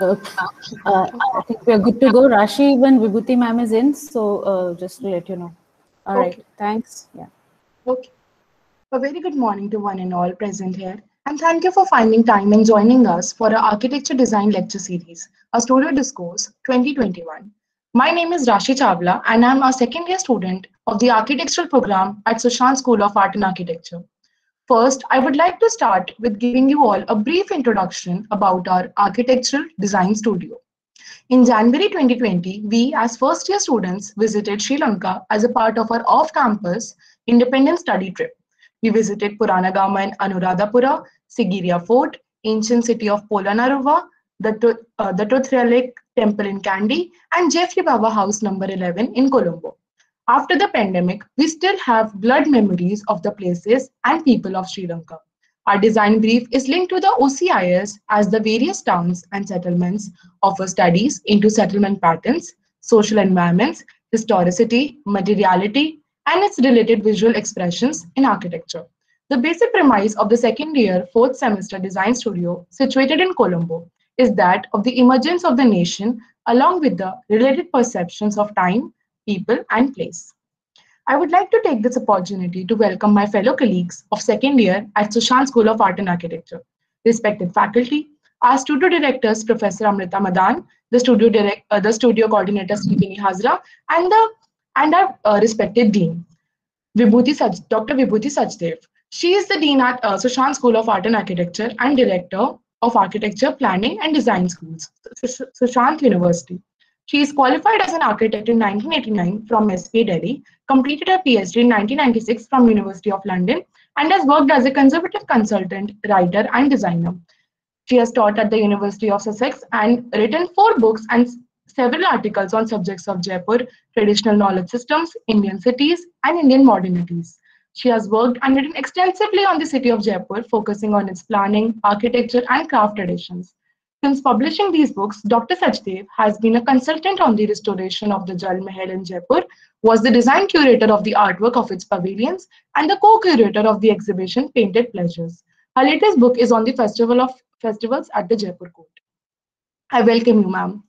uh, uh, I think we're good to go. Rashi, when Vibhuti ma'am is in, so uh, just to let you know. All okay. right, thanks. Yeah. Okay. A very good morning to one and all present here. And thank you for finding time and joining us for our Architecture Design Lecture Series, a Studio Discourse 2021. My name is Rashi Chawla, and I'm a second year student of the architectural program at Sushant School of Art and Architecture. First, I would like to start with giving you all a brief introduction about our architectural design studio. In January 2020, we as first year students visited Sri Lanka as a part of our off-campus independent study trip. We visited Puranagama and Anuradhapura, Sigiriya Fort, ancient city of Polonnaruwa, the, uh, the Tooth Temple in Kandy, and Geoffrey Bawa House number 11 in Colombo. After the pandemic, we still have blood memories of the places and people of Sri Lanka. Our design brief is linked to the OCIS as the various towns and settlements offer studies into settlement patterns, social environments, historicity, materiality, and its related visual expressions in architecture. The basic premise of the second year, fourth semester design studio situated in Colombo is that of the emergence of the nation along with the related perceptions of time, people, and place. I would like to take this opportunity to welcome my fellow colleagues of second year at Sushant School of Art and Architecture, respected faculty, our studio directors, Professor Amrita Madan, the studio direct, uh, the studio coordinator, Srikini Hazra, and the and our uh, respected dean, Vibhuti Saj, Dr. Vibhuti Sachdev. She is the dean at uh, Sushant School of Art and Architecture and director of Architecture, Planning and Design Schools, Sushant University. She is qualified as an architect in 1989 from SP Delhi, completed her PhD in 1996 from University of London, and has worked as a conservative consultant, writer, and designer. She has taught at the University of Sussex and written four books and several articles on subjects of Jaipur, traditional knowledge systems, Indian cities, and Indian modernities. She has worked and written extensively on the city of Jaipur, focusing on its planning, architecture, and craft traditions. Since publishing these books, Dr. Sachdev has been a consultant on the restoration of the Jal Mahal in Jaipur, was the design curator of the artwork of its pavilions, and the co-curator of the exhibition Painted Pleasures. Her latest book is on the Festival of Festivals at the Jaipur Court. I welcome you, ma'am.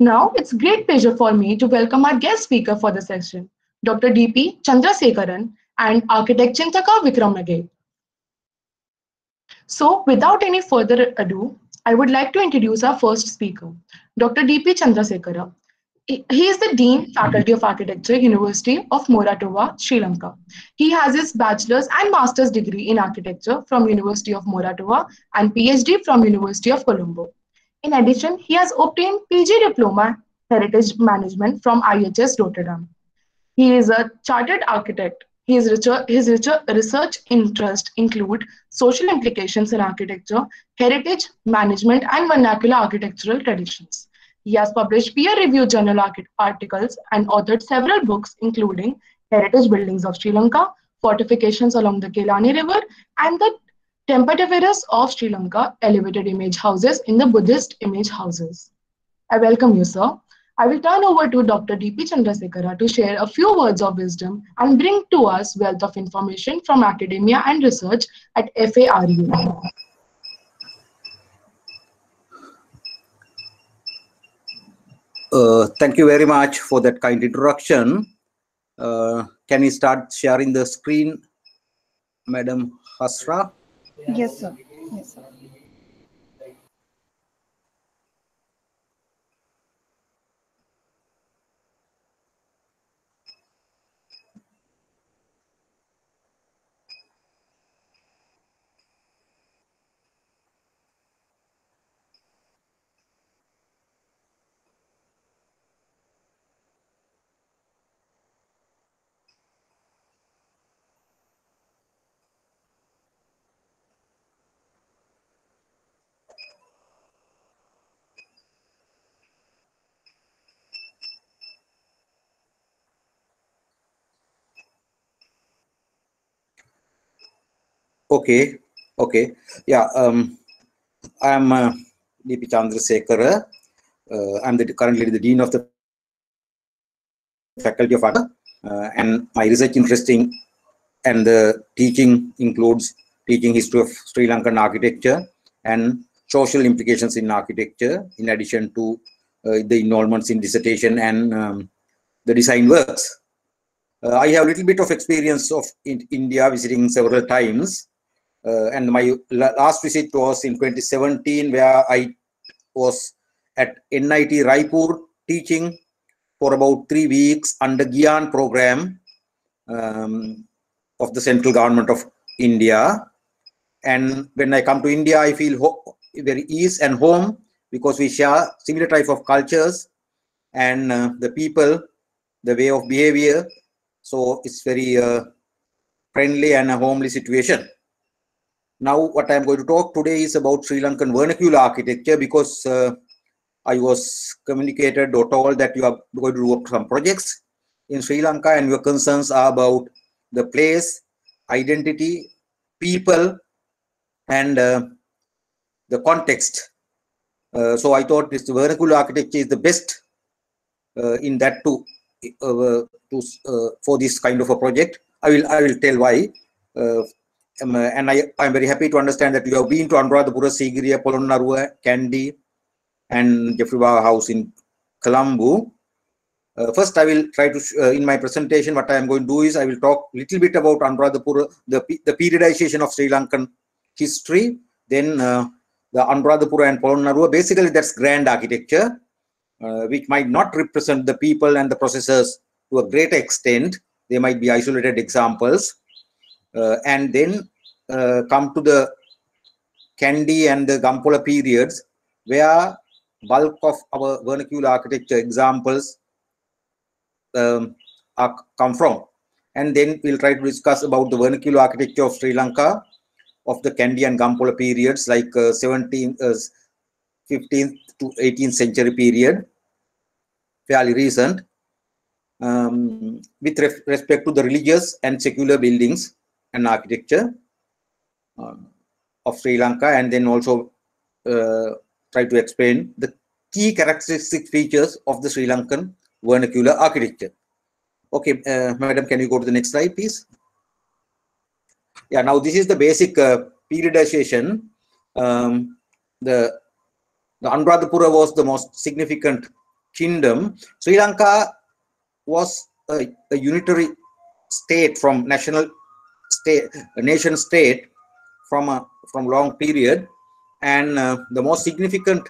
Now, it's great pleasure for me to welcome our guest speaker for the session, Dr. D.P. Chandrasekaran and architect Chintaka Vikramage. So, without any further ado, I would like to introduce our first speaker, Dr. D.P. Chandrasekara. He is the Dean, Faculty of Architecture, University of Moratuwa, Sri Lanka. He has his bachelor's and master's degree in architecture from University of Moratuwa and PhD from University of Colombo. In addition, he has obtained PG Diploma Heritage Management from IHS Rotterdam. He is a chartered architect his, his research interests include social implications in architecture, heritage, management, and vernacular architectural traditions. He has published peer-reviewed journal articles and authored several books, including Heritage Buildings of Sri Lanka, Fortifications along the Kelani River, and the Tampita Viharas of Sri Lanka, Elevated Image Houses in the Buddhist Image Houses. I welcome you, sir. I will turn over to Dr. D.P. Chandrasekara to share a few words of wisdom and bring to us wealth of information from academia and research at FARU. Uh, thank you very much for that kind introduction. Uh, can you start sharing the screen, Madam Hazra? Yes, sir. Yes, sir. Okay, okay. Yeah, um, I'm uh, D.P. Chandrasekara. Uh, I'm the, currently the Dean of the Faculty of Art, uh, and my research interesting and the teaching includes teaching history of Sri Lankan architecture and social implications in architecture, in addition to uh, the involvements in dissertation and um, the design works. Uh, I have a little bit of experience of in India visiting several times. Uh, and my last visit was in 2017, where I was at NIT Raipur teaching for about three weeks under GIAN program um, of the central government of India. And when I come to India, I feel very ease and home because we share similar type of cultures and uh, the people, the way of behavior. So it's very uh, friendly and a homely situation. Now, what I'm going to talk today is about Sri Lankan vernacular architecture because uh, I was communicated or told that you are going to work some projects in Sri Lanka and your concerns are about the place, identity, people, and uh, the context. Uh, so I thought this vernacular architecture is the best uh, in that to uh, to uh, for this kind of a project. I will I will tell why. Uh, um, and I I'm very happy to understand that you have been to Anuradhapura, Sigiriya, Polonnaruwa, Kandy, and Geoffrey Bawa House in Colombo. Uh, first, I will try to, uh, in my presentation, what I am going to do is I will talk a little bit about Anuradhapura, the, the periodization of Sri Lankan history, then uh, the Anuradhapura and Polonnaruwa. Basically, that's grand architecture, uh, which might not represent the people and the processes to a great extent. They might be isolated examples. Uh, and then uh, come to the Kandy and the Gampola periods, where bulk of our vernacular architecture examples um, are, come from. And then we'll try to discuss about the vernacular architecture of Sri Lanka of the Kandy and Gampola periods like uh, 17th, uh, 15th to 18th century period, fairly recent, um, with ref respect to the religious and secular buildings and architecture of Sri Lanka, and then also uh, try to explain the key characteristic features of the Sri Lankan vernacular architecture. Okay, uh, madam, can you go to the next slide, please? Yeah, now this is the basic uh, periodization. Um, the the Anuradhapura was the most significant kingdom. Sri Lanka was a, a unitary state from national state, nation state from a from long period, and uh, the most significant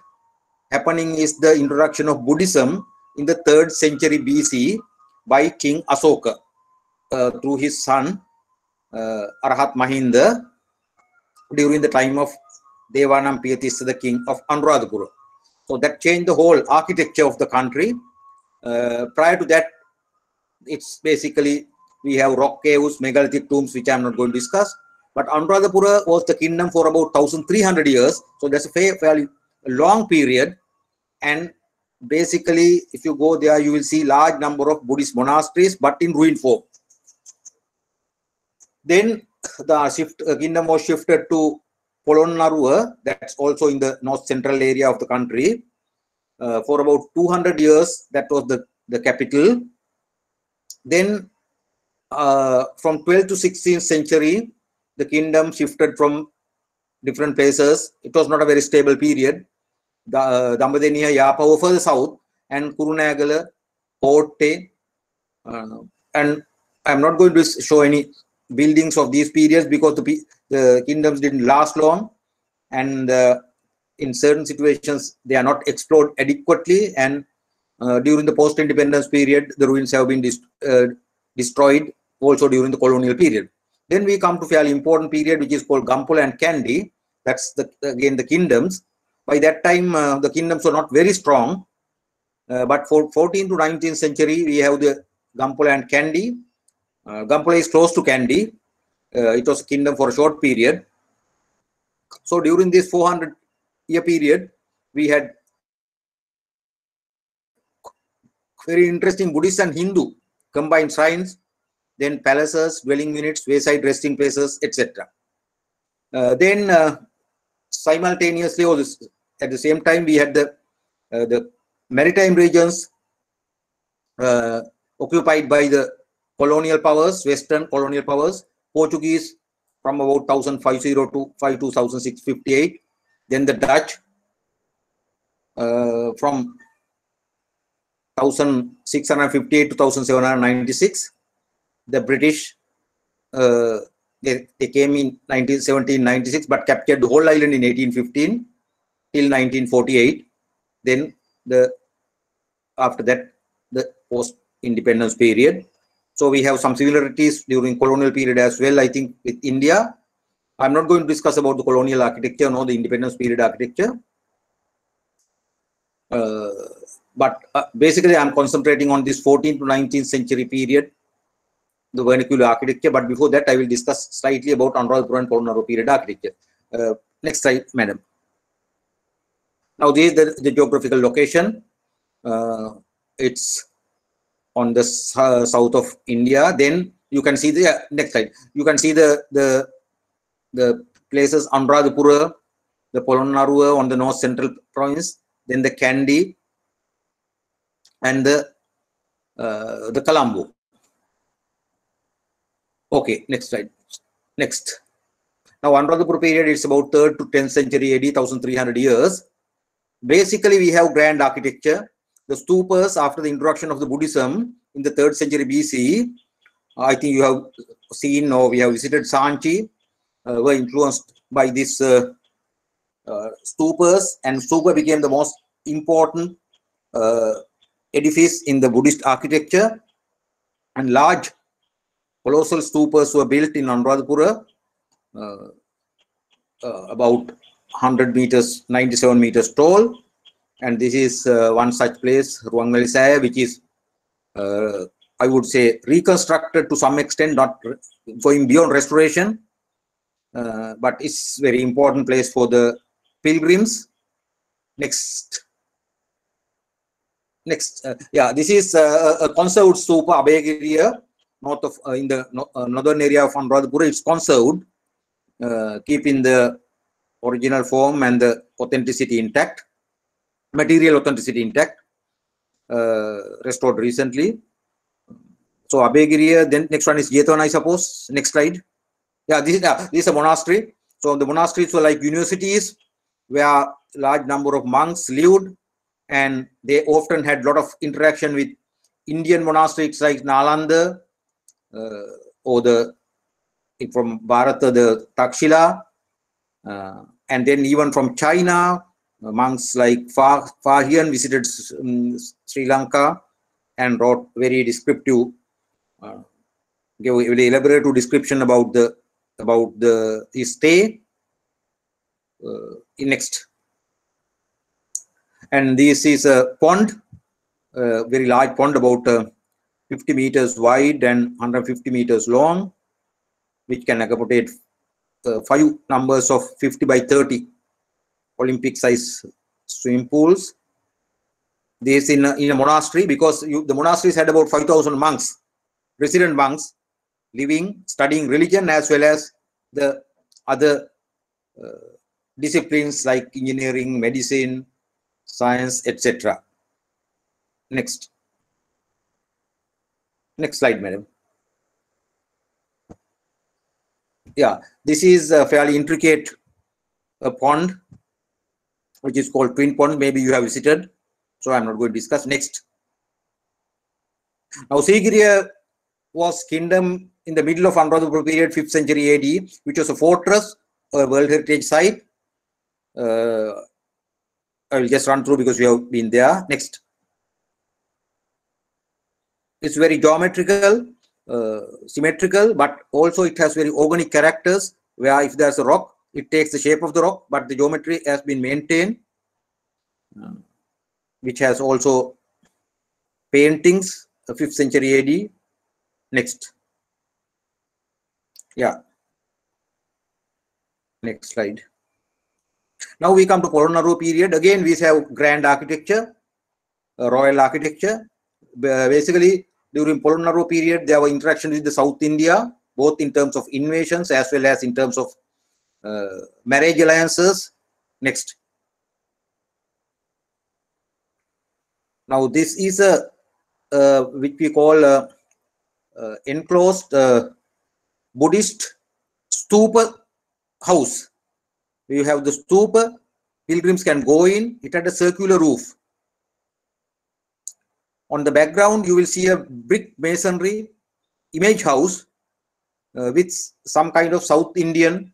happening is the introduction of Buddhism in the third century BC by King Asoka uh, through his son uh, Arahat Mahinda during the time of Devanam Piyatissa, the king of Anuradhapura. So that changed the whole architecture of the country. Uh, prior to that, it's basically we have rock caves, megalithic tombs, which I'm not going to discuss. But Anuradhapura was the kingdom for about 1,300 years. So that's a fairly long period. And basically, if you go there, you will see large number of Buddhist monasteries, but in ruin form. Then the shift uh, kingdom was shifted to Polonnaruwa, that's also in the north central area of the country. Uh, for about 200 years, that was the, the capital. Then uh, from 12th to 16th century, the kingdom shifted from different places. It was not a very stable period. The uh, Dambadeniya, Yapahuwa further south, and Kurunegala, Kotte, uh, and I'm not going to show any buildings of these periods because the, the kingdoms didn't last long and uh, in certain situations they are not explored adequately and uh, during the post-independence period the ruins have been uh, destroyed also during the colonial period then we come to fairly important period which is called Gampola and Kandy. That's the again the kingdoms. By that time uh, the kingdoms were not very strong. Uh, but for 14th to 19th century we have the Gampola and Kandy. Uh, Gampola is close to Kandy. Uh, it was a kingdom for a short period. So during this 400 year period, we had very interesting Buddhist and Hindu combined shrines, then palaces, dwelling units, wayside resting places, etc. Uh, then uh, simultaneously, or this, at the same time, we had the uh, the maritime regions uh, occupied by the colonial powers, Western colonial powers, Portuguese from about 1050 to 2658, then the Dutch uh, from 1658 to 1796. The British uh, they, they came in 1796 but captured the whole island in 1815 till 1948. Then the after that the post independence period. So we have some similarities during colonial period as well. I think with India, I'm not going to discuss about the colonial architecture nor the independence period architecture. Uh, but uh, basically, I'm concentrating on this 14th to 19th century period, the vernacular architecture. But before that, I will discuss slightly about Anuradhapura and Polonnaruwa period architecture. Uh, next slide, madam. Now, this is the, the geographical location. Uh, it's on the uh, south of India. Then you can see the uh, next slide. You can see the the the places Anuradhapura, the Polonnaruwa on the north central province, then the Kandy, and the uh, the Colombo. Okay, next slide. Next. Now, Anuradhapura period is about 3rd to 10th century AD, 1300 years. Basically, we have grand architecture. The stupas after the introduction of the Buddhism in the 3rd century BC, I think you have seen or we have visited Sanchi, uh, were influenced by this uh, uh, stupas and stupa became the most important uh, edifice in the Buddhist architecture and large colossal stupas were built in Anuradhapura uh, uh, about 100 meters, 97 meters tall. And this is uh, one such place, Ruwanwelisaya, which is, I would say, reconstructed to some extent, not going beyond restoration. Uh, but it's very important place for the pilgrims. Next. Next, uh, yeah, this is uh, a conserved stupa, Abhayagiriya, north of uh, in the uh, northern area of Anuradhapura. It's conserved, uh, keeping the original form and the authenticity intact, material authenticity intact, uh, restored recently. So Abhayagiriya, then next one is Jethavana, I suppose. Next slide. Yeah, this is, uh, this is a monastery. So the monasteries were like universities where large number of monks lived and they often had lot of interaction with Indian monasteries like Nalanda or the from Bharata, the Takshila, uh, and then even from China, uh, monks like Fa Fahian visited um, Sri Lanka and wrote very descriptive, uh, gave very elaborate description about the about the his stay. Uh, next, and this is a pond, a very large pond, about uh, 50 meters wide and 150 meters long, which can accommodate uh, five numbers of 50 by 30 Olympic size swimming pools. This in a, in a monastery because you, the monasteries had about 5,000 monks, resident monks, living, studying religion as well as the other uh, disciplines like engineering, medicine, science, etc. Next. Next slide, madam. Yeah, this is a fairly intricate uh, pond, which is called Twin Pond. Maybe you have visited, so I'm not going to discuss. Next. Now, Sigiriya was kingdom in the middle of Anuradhapura period, 5th century AD, which was a fortress, a World Heritage Site. Uh, I will just run through because we have been there. Next. It's very geometrical, uh, symmetrical, but also it has very organic characters where if there's a rock, it takes the shape of the rock, but the geometry has been maintained, uh, which has also paintings, the 5th century AD. Next. Yeah. Next slide. Now we come to Polonnaruwa period. Again, we have grand architecture, uh, royal architecture. Uh, basically, during Polonnaruwa period, there were interactions with the South India, both in terms of invasions as well as in terms of uh, marriage alliances. Next. Now, this is a uh, which we call uh, enclosed Buddhist stupa house. You have the stupa pilgrims can go in. It had a circular roof. On the background, you will see a brick masonry image house uh, with some kind of South Indian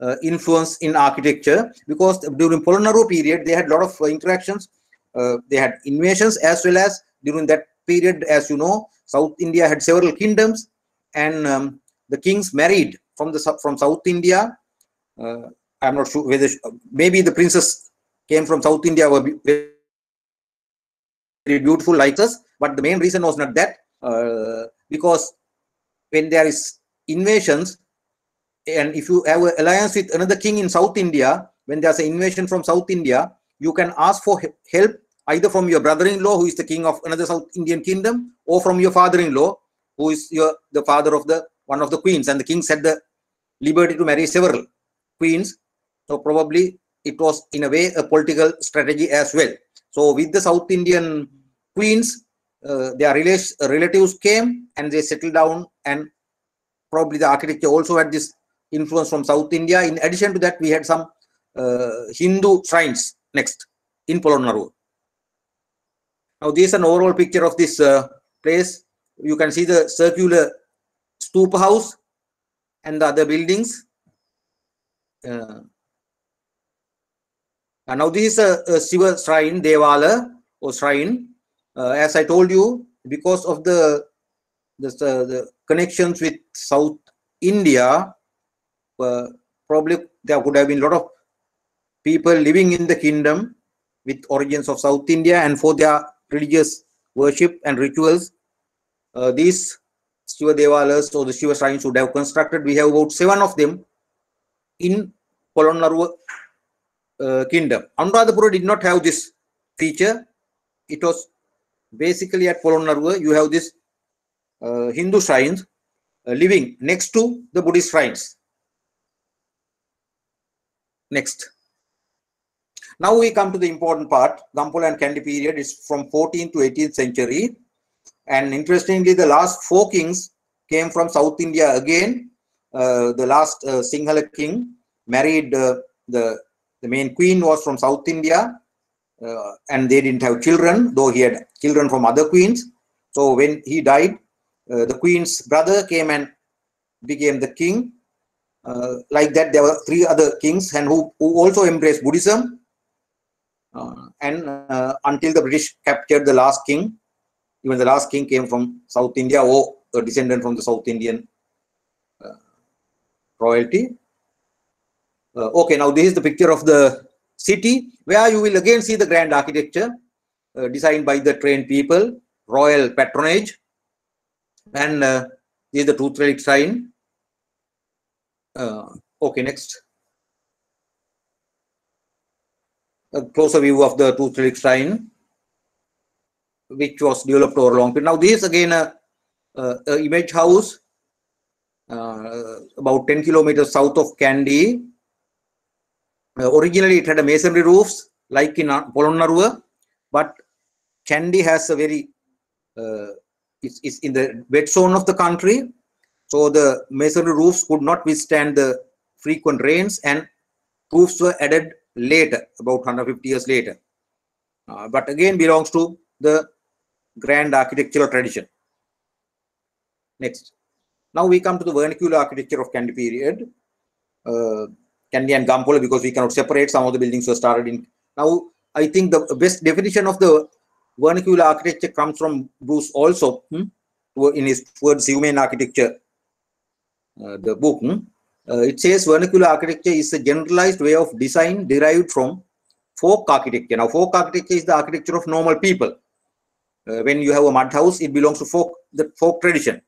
uh, influence in architecture because during Polonnaruwa period, they had a lot of uh, interactions. Uh, they had invasions as well as during that period, as you know, South India had several kingdoms and um, the kings married from the from South India. Uh, I'm not sure whether maybe the princess came from South India very beautiful like us, but the main reason was not that uh, because when there is invasions and if you have an alliance with another king in South India, when there's an invasion from South India, you can ask for help either from your brother-in-law, who is the king of another South Indian kingdom, or from your father-in-law, who is your the father of the one of the queens. And the king had the liberty to marry several queens. So probably it was in a way a political strategy as well. So with the South Indian queens, uh, their relatives came and they settled down and probably the architecture also had this influence from South India. In addition to that, we had some uh, Hindu shrines next in Polonnaruwa. Now, this is an overall picture of this uh, place. You can see the circular stupa house and the other buildings. Uh, and now this is a, a Shiva shrine, Devala or shrine. Uh, as I told you, because of the the, uh, the connections with South India, uh, probably there could have been a lot of people living in the kingdom with origins of South India and for their religious worship and rituals. Uh, these Shiva Devalas or the Shiva shrines would have constructed. We have about seven of them in Polonnaruwa uh, kingdom. Anuradhapura did not have this feature. It was basically at Polonnaruwa, you have this uh, Hindu shrines uh, living next to the Buddhist shrines. Next. Now we come to the important part. Gampola and Kandy period is from 14th to 18th century. And interestingly, the last four kings came from South India again. Uh, the last uh, Sinhala king married uh, the, the main queen was from South India. Uh, and they didn't have children, though he had children from other queens. So when he died, uh, the queen's brother came and became the king. Uh, like that, there were three other kings and who, who also embraced Buddhism. Uh, and uh, until the British captured the last king, even the last king came from South India or a descendant from the South Indian uh, okay, now this is the picture of the city where you will again see the grand architecture designed by the trained people, royal patronage, and uh, is the tooth relic sign. Uh, okay, next. A closer view of the tooth relic sign, which was developed over long period. Now, this is again a, a, a image house uh, about 10 kilometers south of Kandy. Uh, originally, it had a masonry roofs like in Polonnaruwa, but Kandy has a very uh, it's, it's in the wet zone of the country. So the masonry roofs could not withstand the frequent rains and roofs were added later, about 150 years later. Uh, but again belongs to the grand architectural tradition. Next. Now we come to the vernacular architecture of Kandy period. Uh, Kandy and Gampola because we cannot separate some of the buildings were started in. Now I think the best definition of the vernacular architecture comes from Bruce Allsopp hmm, in his towards human architecture, uh, the book. Hmm? Uh, it says vernacular architecture is a generalized way of design derived from folk architecture. Now, folk architecture is the architecture of normal people. Uh, when you have a mud house, it belongs to folk, the folk tradition.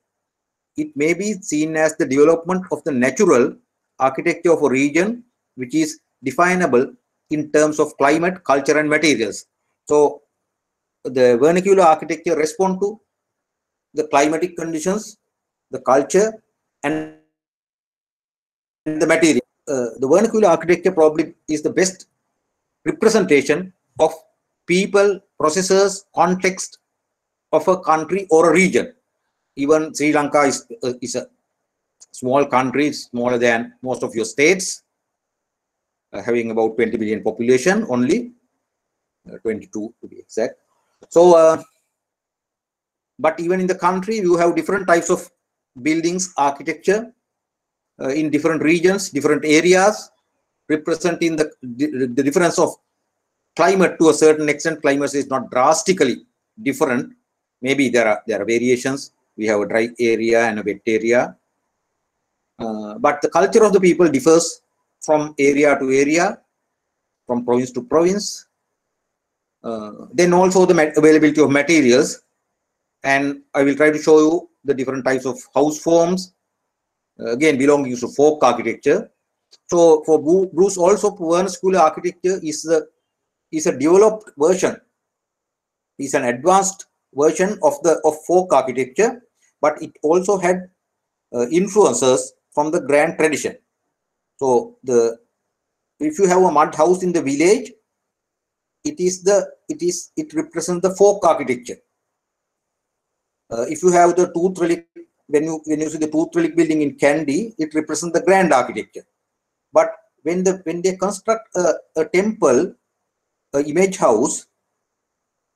It may be seen as the development of the natural architecture of a region, which is definable in terms of climate, culture, and materials. So, the vernacular architecture respond to the climatic conditions, the culture, and the material. Uh, the vernacular architecture probably is the best representation of people, processes, context of a country or a region. Even Sri Lanka is, uh, is a small country, smaller than most of your states. uh, having about 20 million population, only uh, 22 to be exact. So, uh, but even in the country, you have different types of buildings, architecture uh, in different regions, different areas, representing the, the difference of climate to a certain extent. Climate is not drastically different. Maybe there are there are variations. We have a dry area and a wet area, uh, but the culture of the people differs from area to area, from province to province. Uh, then also the availability of materials, and I will try to show you the different types of house forms, uh, again belonging to folk architecture. So for Bruce Allsopp vernacular architecture is the is a developed version, is an advanced version of the of folk architecture, but it also had uh, influences from the grand tradition. So the if you have a mud house in the village, it is the it is it represents the folk architecture. Uh, if you have the tooth relic when you when you see the tooth relic building in Kandy, it represents the grand architecture. But when the when they construct a, a temple, a image house,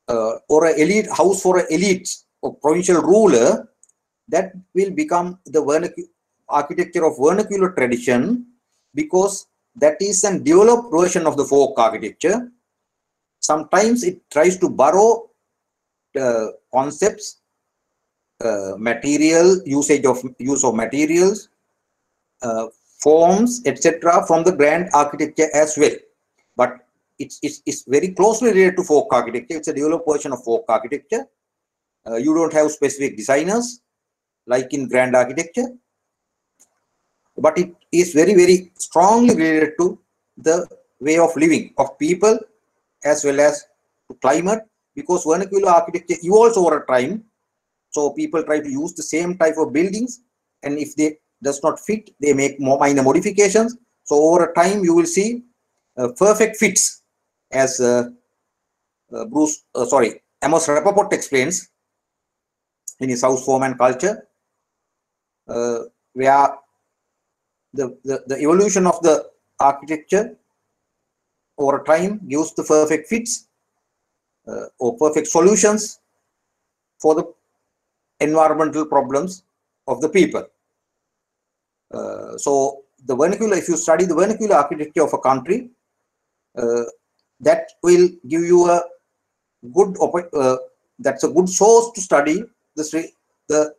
uh, or an elite house for an elite or provincial ruler, that will become the vernacular architecture of vernacular tradition because that is a developed version of the folk architecture. Sometimes it tries to borrow uh, concepts, uh, material usage of use of materials, uh, forms, etc., from the grand architecture as well. But it's, it's, it's very closely related to folk architecture. It's a developed version of folk architecture. Uh, you don't have specific designers like in grand architecture but it is very, very strongly related to the way of living of people as well as climate because vernacular architecture evolves over time. So people try to use the same type of buildings and if they does not fit, they make more minor modifications. So over time, you will see uh, perfect fits as uh, uh, Bruce, uh, sorry, Amos Rapoport explains in his house form and culture, uh, where the, the, the evolution of the architecture over time gives the perfect fits uh, or perfect solutions for the environmental problems of the people. Uh, so the vernacular, if you study the vernacular architecture of a country, uh, that will give you a good, uh, that's a good source to study the, the,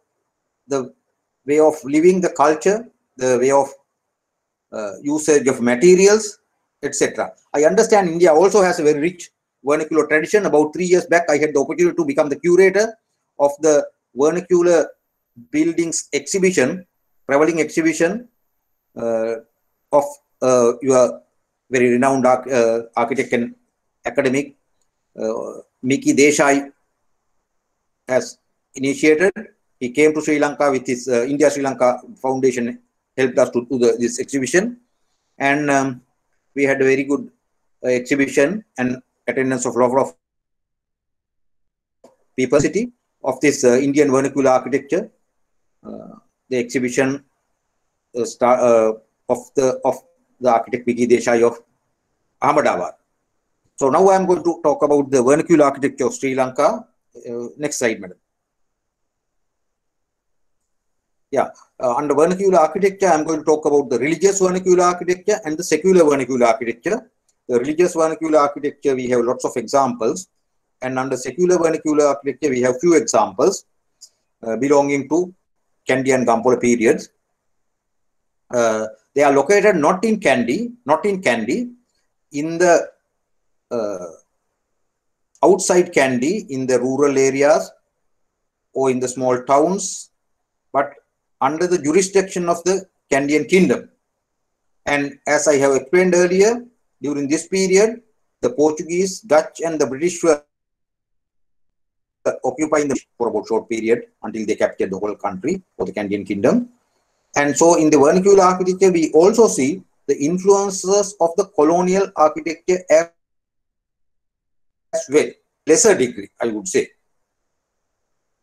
the way of living, the culture, the way of uh, usage of materials, etc. I understand India also has a very rich vernacular tradition. About three years back, I had the opportunity to become the curator of the vernacular buildings exhibition, traveling exhibition uh, of uh, your very renowned arch uh, architect and academic, uh, Miki Desai has initiated. He came to Sri Lanka with his uh, India Sri Lanka Foundation helped us to do the, this exhibition. And um, we had a very good uh, exhibition and attendance of a lot of people city of this uh, Indian vernacular architecture. Uh, the exhibition uh, star, uh, of the of the architect Miki Desai of Ahmedabad. So now I am going to talk about the vernacular architecture of Sri Lanka. Next slide, madam. Yeah, uh, under vernacular architecture, I'm going to talk about the religious vernacular architecture and the secular vernacular architecture. The religious vernacular architecture, we have lots of examples. And under secular vernacular architecture, we have few examples uh, belonging to Kandy and Gampola periods. Uh, they are located not in Kandy, not in Kandy, in the uh, outside Kandy, in the rural areas or in the small towns, but under the jurisdiction of the Kandyan kingdom. And as I have explained earlier, during this period, the Portuguese, Dutch, and the British were occupying the for about short period until they captured the whole country or the Kandyan kingdom. And so in the vernacular architecture, we also see the influences of the colonial architecture as well, lesser degree, I would say.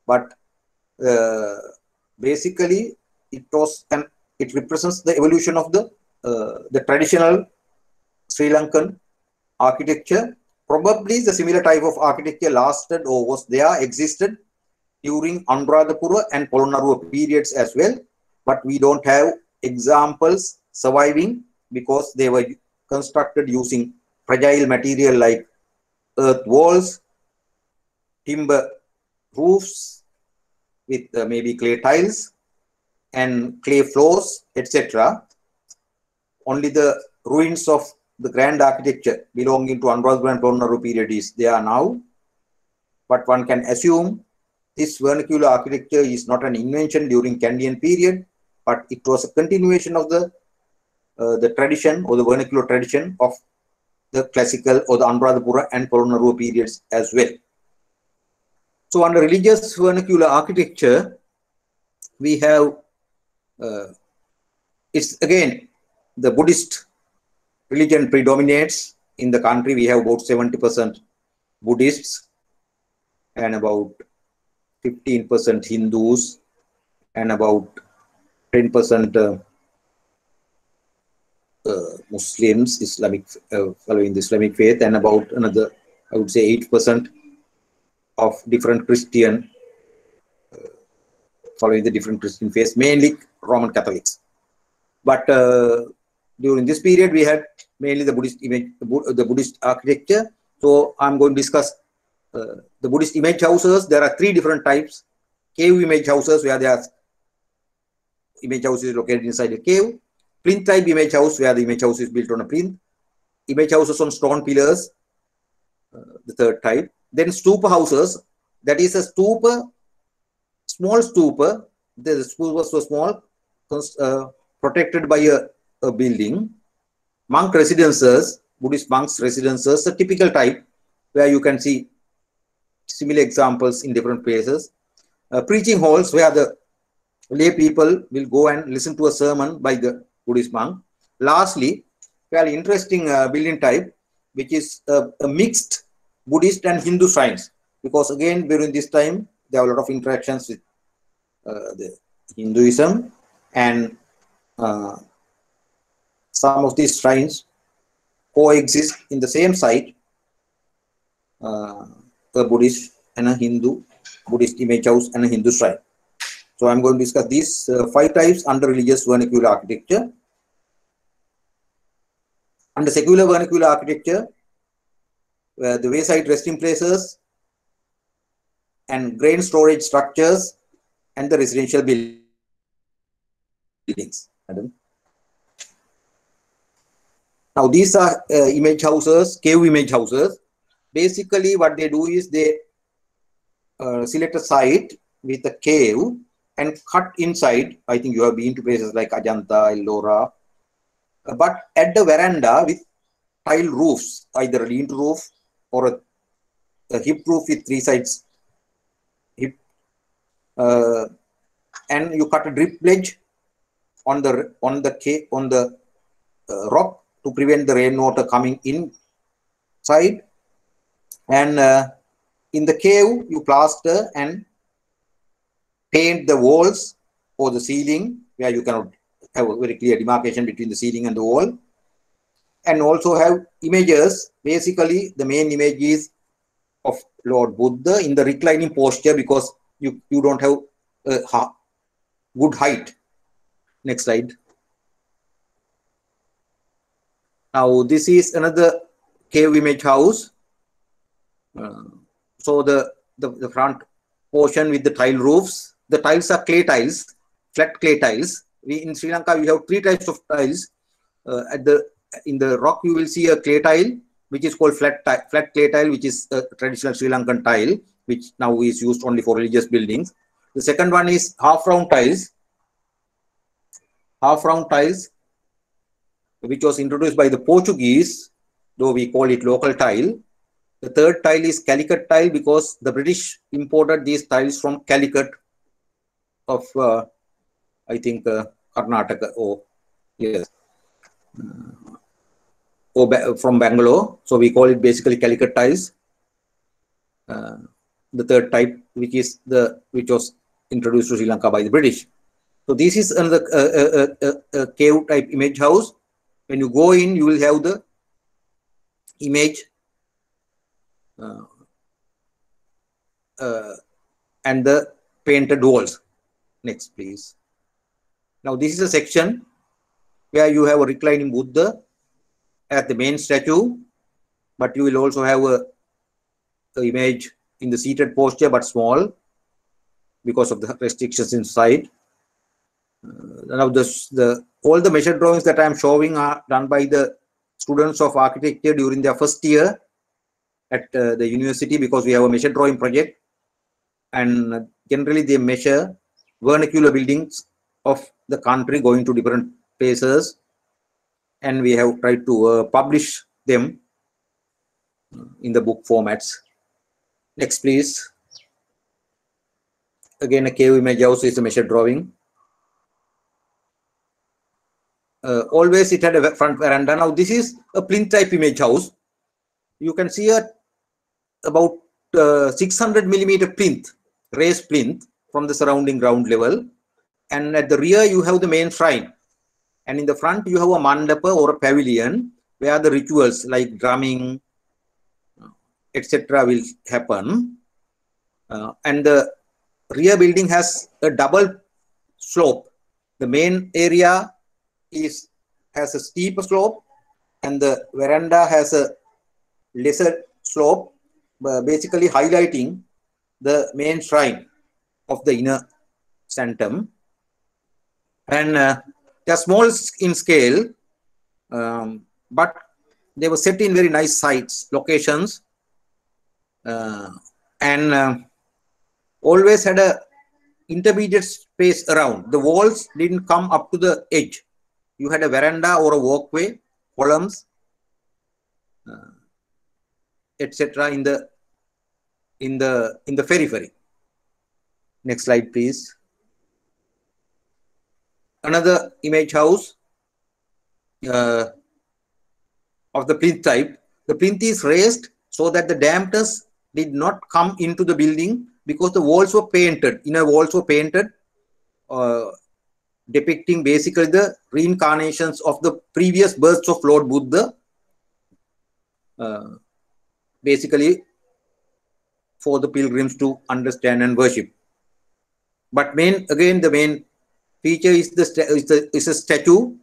But uh, basically it was and it represents the evolution of the uh, the traditional Sri Lankan architecture. Probably the similar type of architecture lasted or was there, existed during Anuradhapura and Polonnaruwa periods as well. But we don't have examples surviving because they were constructed using fragile material like earth walls, timber roofs with uh, maybe clay tiles and clay floors, etc. Only the ruins of the grand architecture belonging to Anuradhapura and Polonnaruwa period is there now. But one can assume this vernacular architecture is not an invention during Kandyan period, but it was a continuation of the uh, the tradition or the vernacular tradition of the classical or the Anuradhapura and Polonnaruwa periods as well. So under religious vernacular architecture, we have, uh, it's again, the Buddhist religion predominates in the country. We have about 70% Buddhists and about 15% Hindus and about 10% uh, uh, Muslims, Islamic, uh, following the Islamic faith, and about another, I would say, 8% of different Christian, uh, following the different Christian faiths, mainly Roman Catholics. But uh, during this period, we had mainly the Buddhist image, the Buddhist architecture. So I'm going to discuss uh, the Buddhist image houses. There are three different types. Cave image houses, where there are image houses located inside a cave plinth type image house where the image house is built on a plinth, image houses on stone pillars, uh, the third type. Then stupa houses, that is a stupa, small stupa, the stupa was so small, uh, protected by a, a building. Monk residences, Buddhist monks residences, a typical type where you can see similar examples in different places. Uh, preaching halls where the lay people will go and listen to a sermon by the Buddhist monk. Lastly, fairly interesting uh, building type, which is a, mixed Buddhist and Hindu shrines. Because again, during this time, there are a lot of interactions with uh, the Hinduism and uh, some of these shrines coexist in the same site, uh, a Buddhist and a Hindu, Buddhist image house and a Hindu shrine. So I'm going to discuss these uh, five types under religious vernacular architecture. Under secular vernacular architecture, uh, the wayside resting places and grain storage structures and the residential buildings. Madam. Now these are uh, image houses, cave image houses. Basically what they do is they uh, select a site with a cave and cut inside. I think you have been to places like Ajanta, Ellora. But at the veranda with tile roofs, either a lean roof or a, a, hip roof with three sides hip. Uh, and you cut a drip ledge on the on the cave, on the uh, rock to prevent the rainwater coming inside. And uh, in the cave, you plaster and paint the walls or the ceiling where you cannot have a very clear demarcation between the ceiling and the wall and also have images. Basically the main image is of lord buddha in the reclining posture because you you don't have a good height. Next slide. Now this is another cave image house. Uh, so the, the the front portion with the tile roofs. The tiles are clay tiles, flat clay tiles. We in Sri Lanka we have three types of tiles. Uh, at the in the rock you will see a clay tile which is called flat flat clay tile, which is a traditional Sri Lankan tile, which now is used only for religious buildings. The second one is half round tiles. Half round tiles, which was introduced by the Portuguese, though we call it local tile. The third tile is Calicut tile because the British imported these tiles from Calicut of, uh, I think, uh, Karnataka or, yes, uh, from Bangalore. So we call it basically Calicut tiles. Uh, the third type, which is the, which was introduced to Sri Lanka by the British. So this is another uh, uh, uh, cave type image house. When you go in, you will have the image uh, uh, and the painted walls. Next, please. Now, this is a section where you have a reclining Buddha at the main statue, but you will also have a, a image in the seated posture, but small because of the restrictions inside. Uh, now, this, the all the measure drawings that I am showing are done by the students of architecture during their first year at uh, the university because we have a measure drawing project and generally they measure vernacular buildings of the country going to different places and we have tried to uh, publish them in the book formats. Next please. Again a cave image house is a measure drawing. Uh, always it had a front veranda. Now this is a plinth type image house. You can see a about uh, 600 millimeter plinth raised plinth from the surrounding ground level. And at the rear you have the main shrine and in the front you have a mandapa or a pavilion where the rituals like drumming etc will happen. Uh, and the rear building has a double slope. The main area is has a steep slope and the veranda has a lesser slope uh, basically highlighting the main shrine of the inner sanctum. And uh, they're small in scale um, but they were set in very nice sites locations uh, and uh, always had a intermediate space around. The walls didn't come up to the edge. You had a veranda or a walkway columns uh, etc in the in the in the periphery. Next slide please another image house uh, of the plinth type the plinth is raised so that the dampness did not come into the building because the walls were painted inner walls were painted uh, depicting basically the reincarnations of the previous births of lord buddha uh, basically for the pilgrims to understand and worship. But main again, the main feature is the is, the, is a statue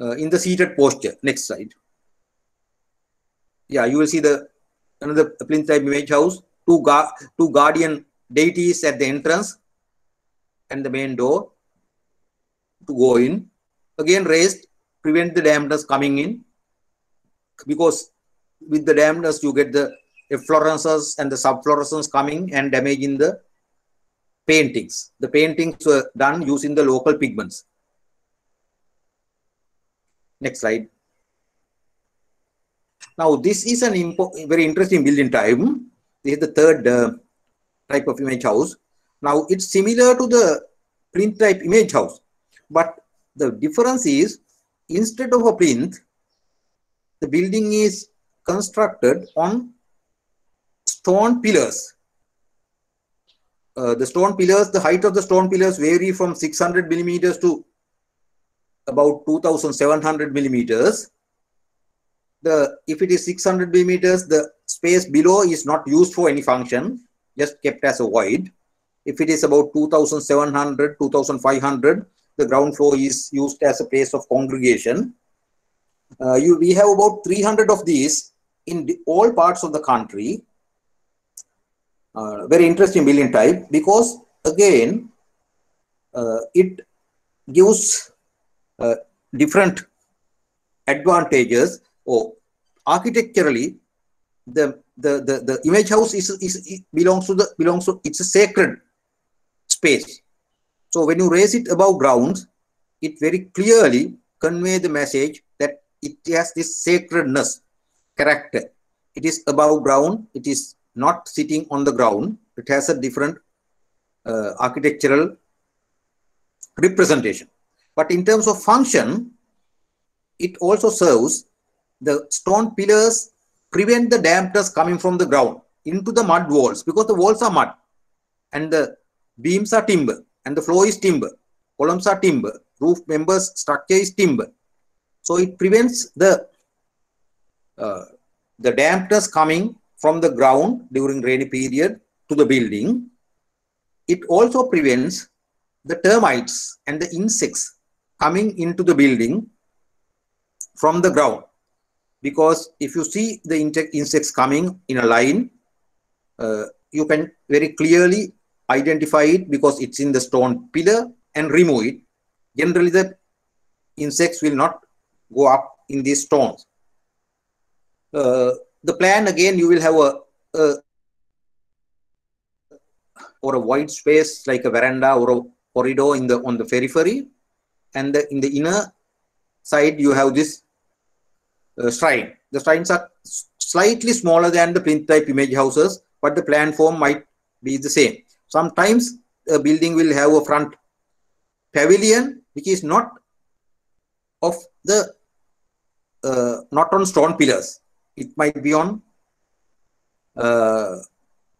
uh, in the seated posture. Next slide. Yeah, you will see the another plinth type image house. Two guard two guardian deities at the entrance and the main door to go in. Again raised, prevent the dampness coming in because with the dampness you get the efflorescences and the subflorescence coming and damaging the paintings. The paintings were done using the local pigments. Next slide. Now, this is an very interesting building type. This is the third uh, type of image house. Now, it's similar to the plinth type image house, but the difference is instead of a plinth, the building is constructed on stone pillars. Uh, the stone pillars, the height of the stone pillars vary from 600 millimeters to about 2700 millimeters. The if it is 600 millimeters, the space below is not used for any function, just kept as a void. If it is about 2700, 2500, the ground floor is used as a place of congregation. Uh, you, we have about 300 of these in the, all parts of the country. Uh, very interesting building type because again, uh, it gives uh, different advantages or architecturally the the the, the image house is, is belongs to the belongs to it's a sacred space so when you raise it above ground it very clearly convey the message that it has this sacredness character. It is above ground. It is not sitting on the ground. It has a different uh, architectural representation. But in terms of function, it also serves the stone pillars prevent the dampness coming from the ground into the mud walls because the walls are mud and the beams are timber and the floor is timber, columns are timber, roof members structure is timber. So it prevents the uh, the dampness coming from the ground during rainy period to the building. It also prevents the termites and the insects coming into the building from the ground. Because if you see the insects coming in a line, uh, you can very clearly identify it because it's in the stone pillar and remove it. Generally, the insects will not go up in these stones. Uh, the plan again, you will have a, a or a wide space like a veranda or a corridor in the on the periphery, and the, in the inner side you have this uh, shrine. The shrines are slightly smaller than the plinth type image houses, but the plan form might be the same. Sometimes a building will have a front pavilion, which is not of the uh, not on stone pillars. It might be on uh,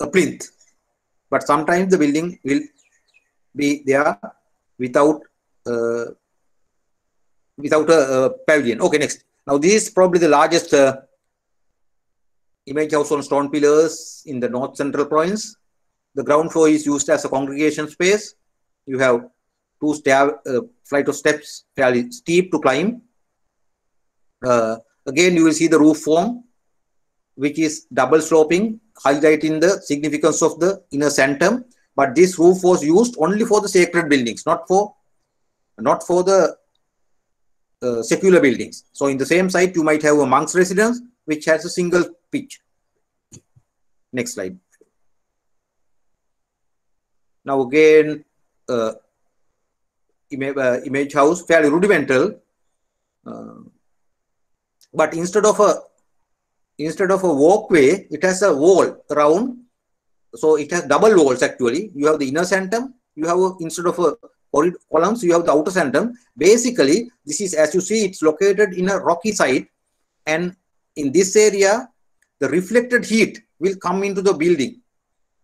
a plinth, but sometimes the building will be there without uh, without a, a, pavilion. Okay, next. Now this is probably the largest uh, image house on stone pillars in the north central province. The ground floor is used as a congregation space. You have two stair, uh, flight of steps fairly steep to climb. Uh, again, you will see the roof form, which is double sloping, highlighting the significance of the inner sanctum. But this roof was used only for the sacred buildings, not for not for the uh, secular buildings. So in the same site, you might have a monk's residence, which has a single pitch. Next slide. Now again, uh, image, uh, image house, fairly rudimental. Uh, but instead of a instead of a walkway, it has a wall around. So it has double walls actually. You have the inner sanctum. You have a, instead of a columns, you have the outer sanctum. Basically, this is as you see, it's located in a rocky site, and in this area, the reflected heat will come into the building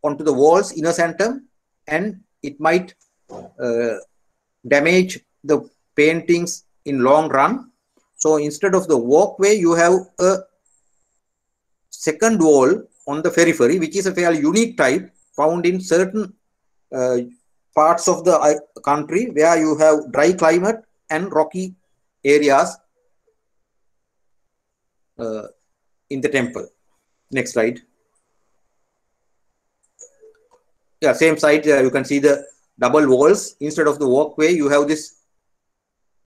onto the walls, inner sanctum, and it might uh, damage the paintings in long run. So instead of the walkway, you have a second wall on the periphery, which is a fairly unique type found in certain uh, parts of the uh, country where you have dry climate and rocky areas uh, in the temple. Next slide. Yeah, same side, uh, you can see the double walls. Instead of the walkway, you have this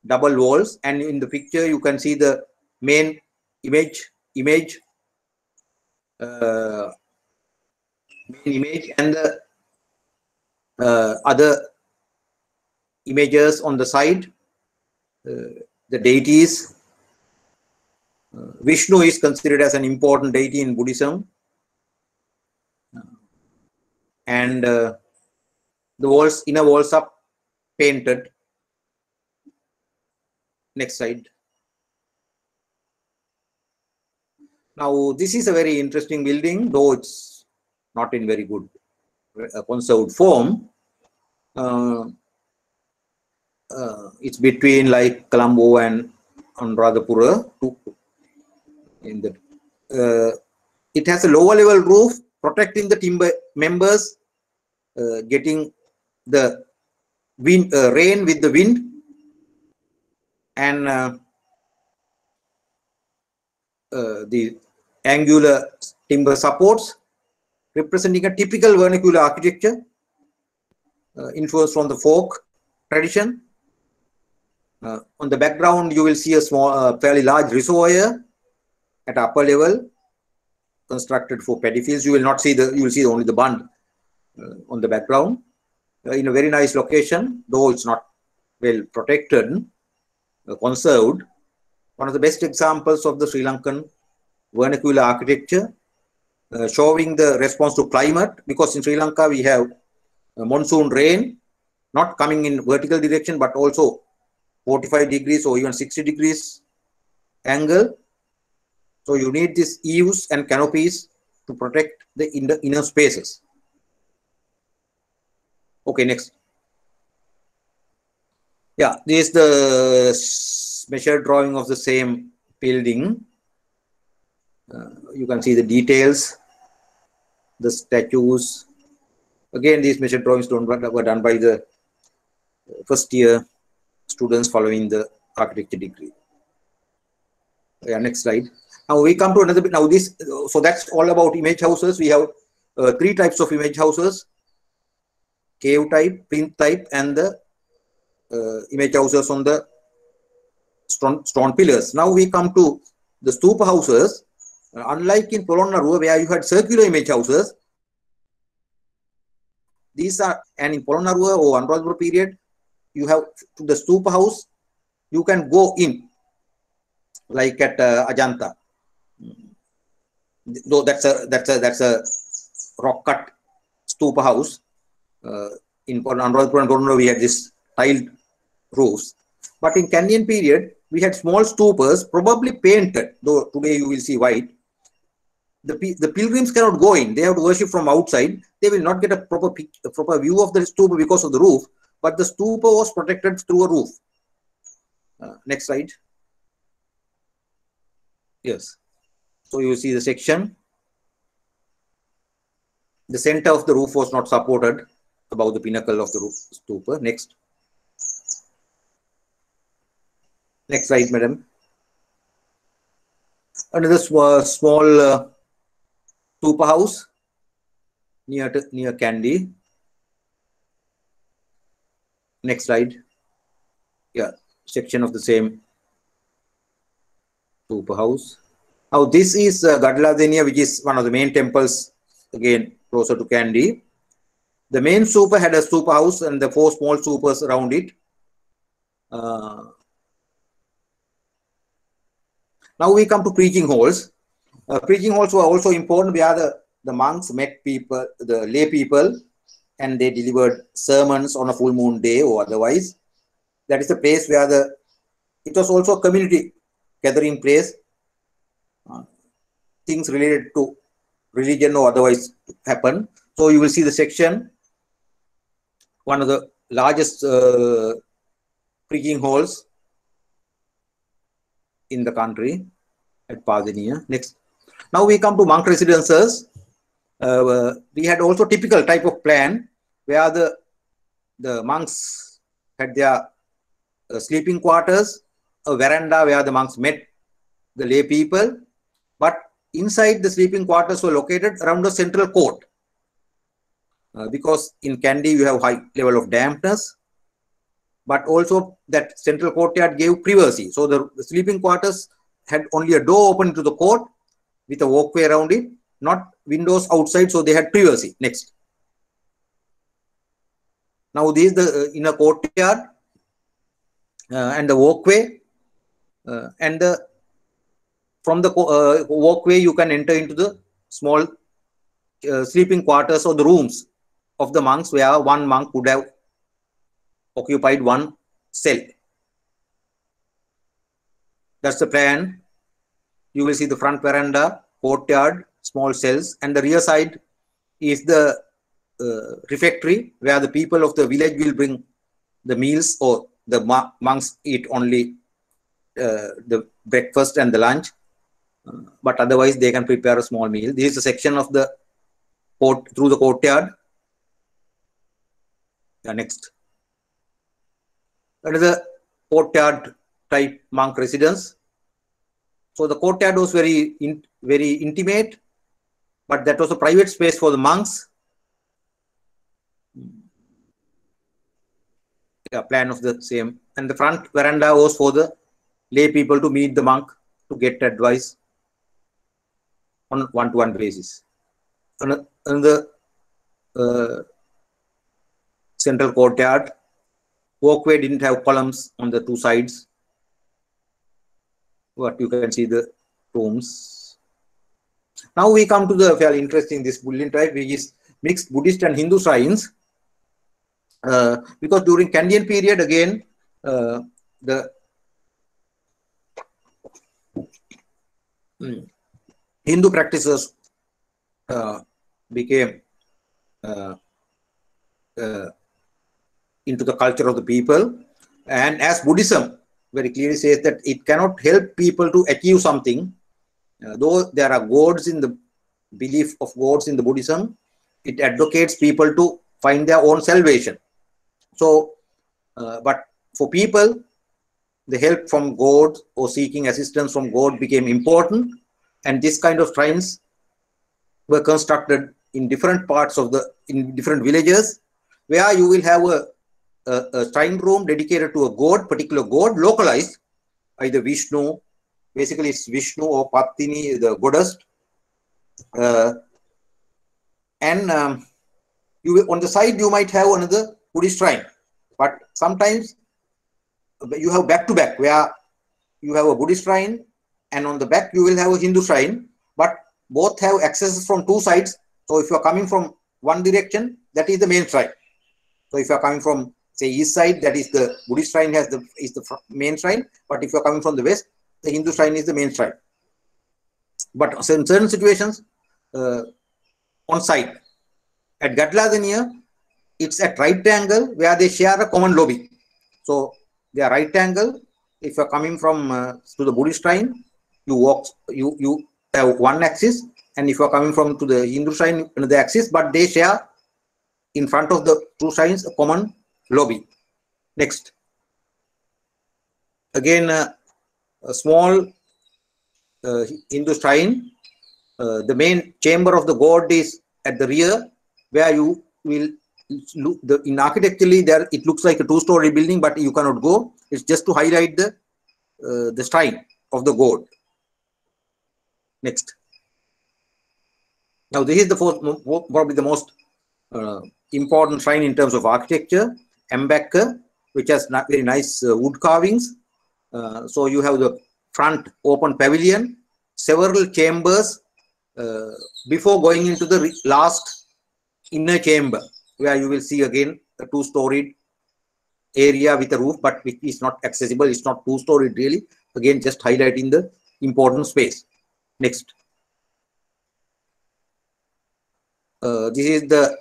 double walls. And in the picture, you can see the main image, image, uh, main image and the uh, other images on the side. Uh, the deities. Uh, Vishnu is considered as an important deity in Buddhism. And uh, the walls, inner walls are painted. Next slide. Now, this is a very interesting building, though it's not in very good uh, conserved form. Uh, uh, it's between like Colombo and Anuradhapura. In the, uh, it has a lower level roof protecting the timber members uh, getting the wind uh, rain with the wind and uh, uh, the angular timber supports representing a typical vernacular architecture uh, influenced from the folk tradition. Uh, on the background, you will see a small, fairly large reservoir at upper level constructed for paddy fields. You will not see the, you will see only the bund uh, on the background uh, in a very nice location, though it's not well protected, uh, conserved. One of the best examples of the Sri Lankan vernacular architecture, uh, showing the response to climate, because in Sri Lanka we have monsoon rain, not coming in vertical direction, but also 45 degrees or even 60 degrees angle. So you need these eaves and canopies to protect the inner, inner spaces. Okay, next. Yeah, this is the measured drawing of the same building. Uh, you can see the details, the statues. Again, these measured drawings don't were done by the first year students following the architecture degree. Yeah, next slide. Now we come to another bit. Now this, so that's all about image houses. We have uh, three types of image houses: cave type, plinth type, and the image houses on the stone, stone pillars. Now we come to the stupa houses. Unlike in Polonnaruwa, where you had circular image houses, these are, and in Polonnaruwa or Anuradhapura period, you have to the stupa house, you can go in, like at uh, Ajanta. Though that's a that's a that's a rock cut stupa house. Uh, in Anuradhapura and Polonnaruwa, we had this tiled roofs. But in Kandyan period, we had small stupas, probably painted, though today you will see white. The, the pilgrims cannot go in. They have to worship from outside. They will not get a proper, a proper view of the stupa because of the roof. But the stupa was protected through a roof. Uh, next slide. Yes. So you see the section. The center of the roof was not supported above the pinnacle of the roof stupa. Next. Next slide, madam. Another small, small uh, stupa house near to, near Kandy. Next slide. Yeah, section of the same stupa house. Now this is uh, Gadaladeniya, which is one of the main temples, again closer to Kandy. The main stupa had a stupa house and the four small stupas around it. Uh, now we come to preaching halls. Uh, preaching halls were also important where the, the monks met people, the lay people, and they delivered sermons on a full moon day or otherwise. That is the place where the, it was also a community gathering place. Uh, things related to religion or otherwise happen. So you will see the section, one of the largest uh, preaching halls in the country at Padeniya. Next. Now we come to monk residences. Uh, we had also typical type of plan where the the monks had their uh, sleeping quarters, a veranda where the monks met the lay people, but inside the sleeping quarters were located around a central court. Uh, because in Kandy you have high level of dampness, but also that central courtyard gave privacy. So the, sleeping quarters had only a door open to the court with a walkway around it, not windows outside, so they had privacy. Next. Now this is the uh, inner courtyard uh, and the walkway uh, and the from the uh, walkway you can enter into the small uh, sleeping quarters or the rooms of the monks where one monk would have occupied one cell. That's the plan. You will see the front veranda, courtyard, small cells, and the rear side is the uh, refectory where the people of the village will bring the meals or the monks eat only uh, the breakfast and the lunch. But otherwise, they can prepare a small meal. This is a section of the court through the courtyard. Yeah, next. Another courtyard type monk residence. So the courtyard was very, in, very intimate, but that was a private space for the monks. Yeah, plan of the same. And the front veranda was for the lay people to meet the monk to get advice on one-to-one -one basis. Another uh, central courtyard walkway didn't have columns on the two sides. But you can see the rooms now we come to the fairly interesting this Bullin type which is mixed buddhist and hindu shrines. Uh, because during Kandyan period again uh, the hmm, hindu practices uh, became uh, uh, into the culture of the people. And as Buddhism very clearly says that it cannot help people to achieve something, uh, though there are gods in the belief of gods in the Buddhism, it advocates people to find their own salvation. So, uh, but for people, the help from God or seeking assistance from God became important, and this kind of shrines were constructed in different parts of the in different villages, where you will have a, a, shrine room dedicated to a god, particular god, localized, either Vishnu, basically it's Vishnu or Pattini, the goddess, uh, and um, you on the side you might have another Buddhist shrine, but sometimes you have back to back where you have a Buddhist shrine and on the back you will have a Hindu shrine, but both have access from two sides. So if you are coming from one direction, that is the main shrine. So if you are coming from say east side, that is the Buddhist shrine has the is the main shrine. But if you are coming from the west, the Hindu shrine is the main shrine. But in certain situations, uh, on site at Gadaladeniya, it's at right angle where they share a common lobby. So they are right angle. If you're coming from uh, to the Buddhist shrine, you walk, you you have one axis, and if you're coming from to the Hindu shrine, another axis, but they share in front of the two shrines a common lobby. Next. Again, uh, a small uh, Hindu shrine. Uh, the main chamber of the god is at the rear, where you will look the in architecturally there it looks like a two-story building, but you cannot go. It's just to highlight the uh, the shrine of the god. Next. Now this is the first, probably the most uh, important shrine in terms of architecture, Embekka, which has not very nice uh, wood carvings. Uh, so you have the front open pavilion, several chambers uh, before going into the last inner chamber, where you will see again a two-storied area with a roof, but which is not accessible. It's not two-storied really. Again, just highlighting the important space. Next. Uh, this is the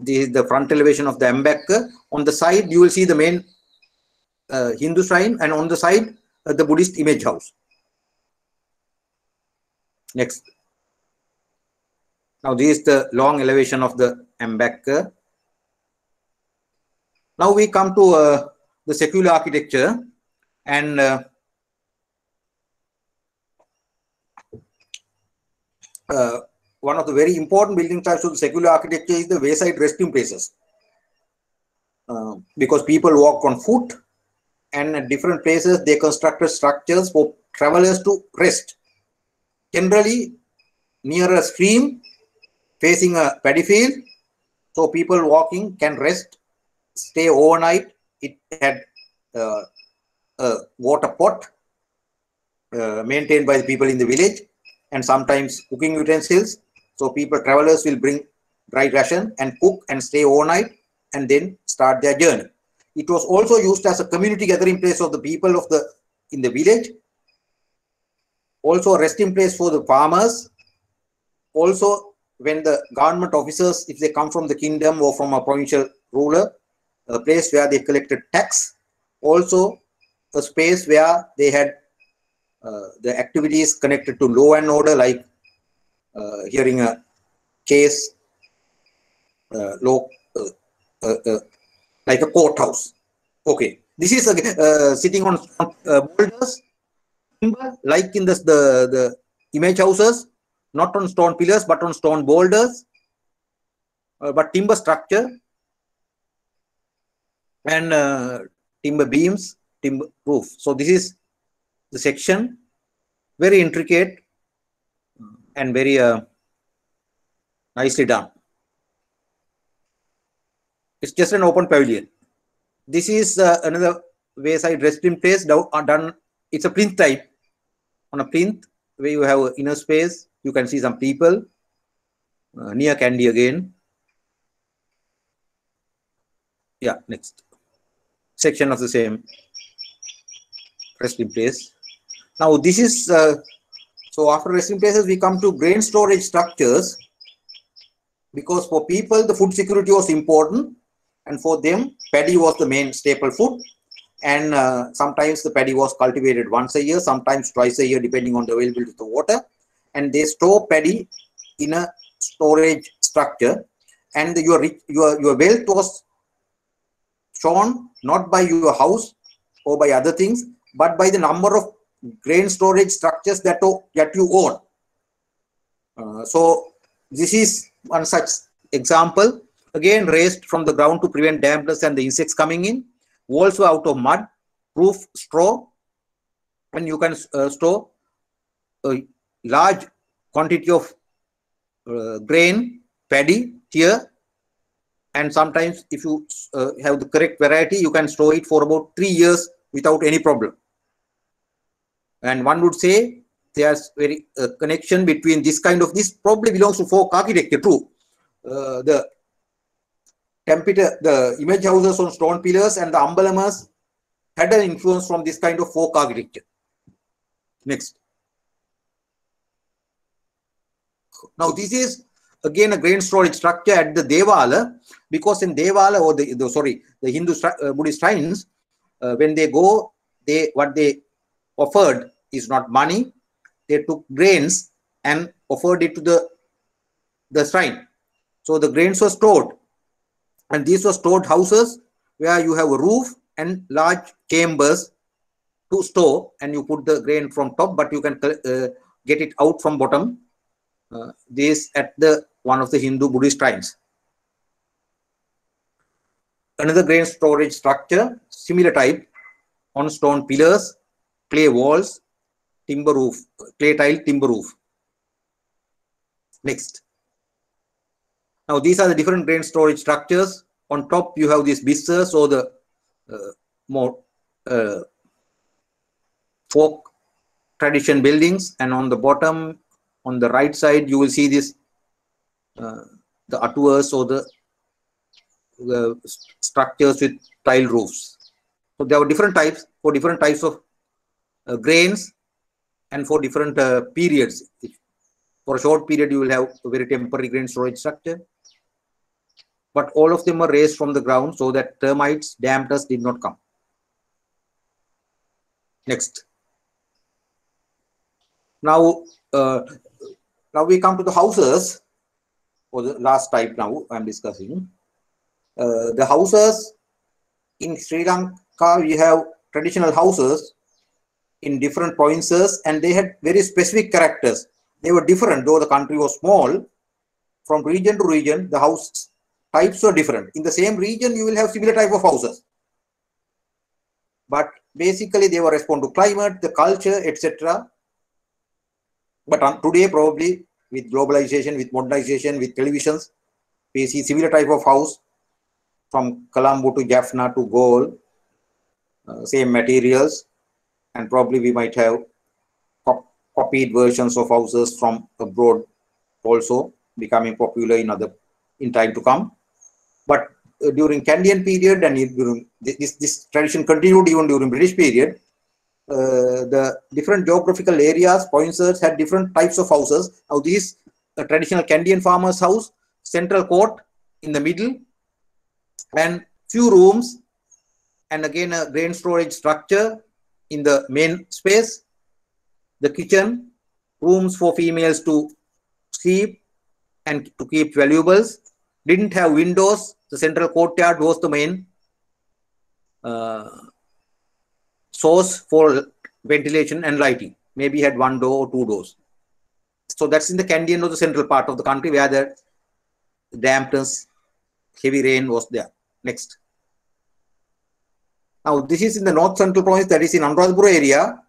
this is the front elevation of the Embekka. On the side, you will see the main uh, Hindu shrine, and on the side, uh, the Buddhist image house. Next. Now, this is the long elevation of the Embekka. Now we come to uh, the secular architecture and uh, uh, one of the very important building types of the secular architecture is the wayside resting places. Uh, because people walk on foot and at different places they constructed structures for travelers to rest. Generally near a stream facing a paddy field so people walking can rest, stay overnight. It had uh, a water pot uh, maintained by the people in the village and sometimes cooking utensils so people, travelers will bring dry ration and cook and stay overnight and then start their journey. It was also used as a community gathering place of the people of the in the village. Also a resting place for the farmers. Also, when the government officers, if they come from the kingdom or from a provincial ruler, a place where they collected tax. Also, a space where they had uh, the activities connected to law and order, like hearing a case uh, uh, like a courthouse. Okay, this is uh, sitting on uh, boulders, like in this, the the image houses, not on stone pillars but on stone boulders, uh, but timber structure and uh, timber beams, timber roof. So this is the section, very intricate and very uh, nicely done. It's just an open pavilion. This is uh, another wayside resting place uh, done. It's a plinth type. On a plinth where you have inner space, you can see some people uh, near Kandy again. Yeah, next section of the same resting place. Now this is uh, so after resting places, we come to grain storage structures because for people, the food security was important and for them, paddy was the main staple food. And uh, sometimes the paddy was cultivated once a year, sometimes twice a year, depending on the availability of the water. and they store paddy in a storage structure and your your your wealth was shown not by your house or by other things but by the number of grain storage structures that, that you own. Uh, so this is one such example. Again raised from the ground to prevent dampness and the insects coming in. Walls were out of mud. Roof straw. And you can uh, store a large quantity of uh, grain paddy here and sometimes if you uh, have the correct variety you can store it for about three years without any problem and one would say there's very uh, connection between this kind of this probably belongs to folk architecture too uh, the Tampita the image houses on stone pillars and the ambalamas had an influence from this kind of folk architecture. Next. Now this is again a grain storage structure at the Devala, because in Devala or the, the sorry, the Hindu uh, Buddhist shrines, when they go, they what they offered is not money. They took grains and offered it to the the shrine. So the grains were stored, and these were stored houses where you have a roof and large chambers to store, and you put the grain from top, but you can uh, get it out from bottom. Uh, this at the one of the Hindu Buddhist shrines. Another grain storage structure, similar type, on stone pillars, clay walls, timber roof, clay tile timber roof. Next. Now these are the different grain storage structures. On top you have these bisters or the uh, more uh, folk tradition buildings and on the bottom on the right side you will see this uh, the atuas or the, the structures with tile roofs. So there are different types for different types of uh, grains and for different uh, periods. For a short period, you will have a very temporary grain storage structure. But all of them are raised from the ground so that termites, dampness did not come. Next. Now, uh, now we come to the houses for the last type now I'm discussing. Uh, the houses in Sri Lanka, we have traditional houses in different provinces and they had very specific characters. They were different, though the country was small. From region to region, the house types were different. In the same region, you will have similar type of houses. But basically, they were respond to climate, the culture, etc. But today, probably, with globalization, with modernization, with televisions. We see similar type of house from Colombo to Jaffna to Galle, uh, same materials, and probably we might have cop copied versions of houses from abroad also becoming popular in other in time to come. But uh, during Kandyan period and during this, this tradition continued even during British period, uh, the different geographical areas, pointers had different types of houses. Now these a traditional Kandyan farmer's house, central court in the middle, and few rooms, and again a grain storage structure in the main space, the kitchen, rooms for females to sleep and to keep valuables, didn't have windows, the central courtyard was the main uh, source for ventilation and lighting. Maybe had one door or two doors. So that's in the Kandyan or the central part of the country where the dampness, heavy rain was there. Next. Now this is in the north central province that is in Anuradhapura area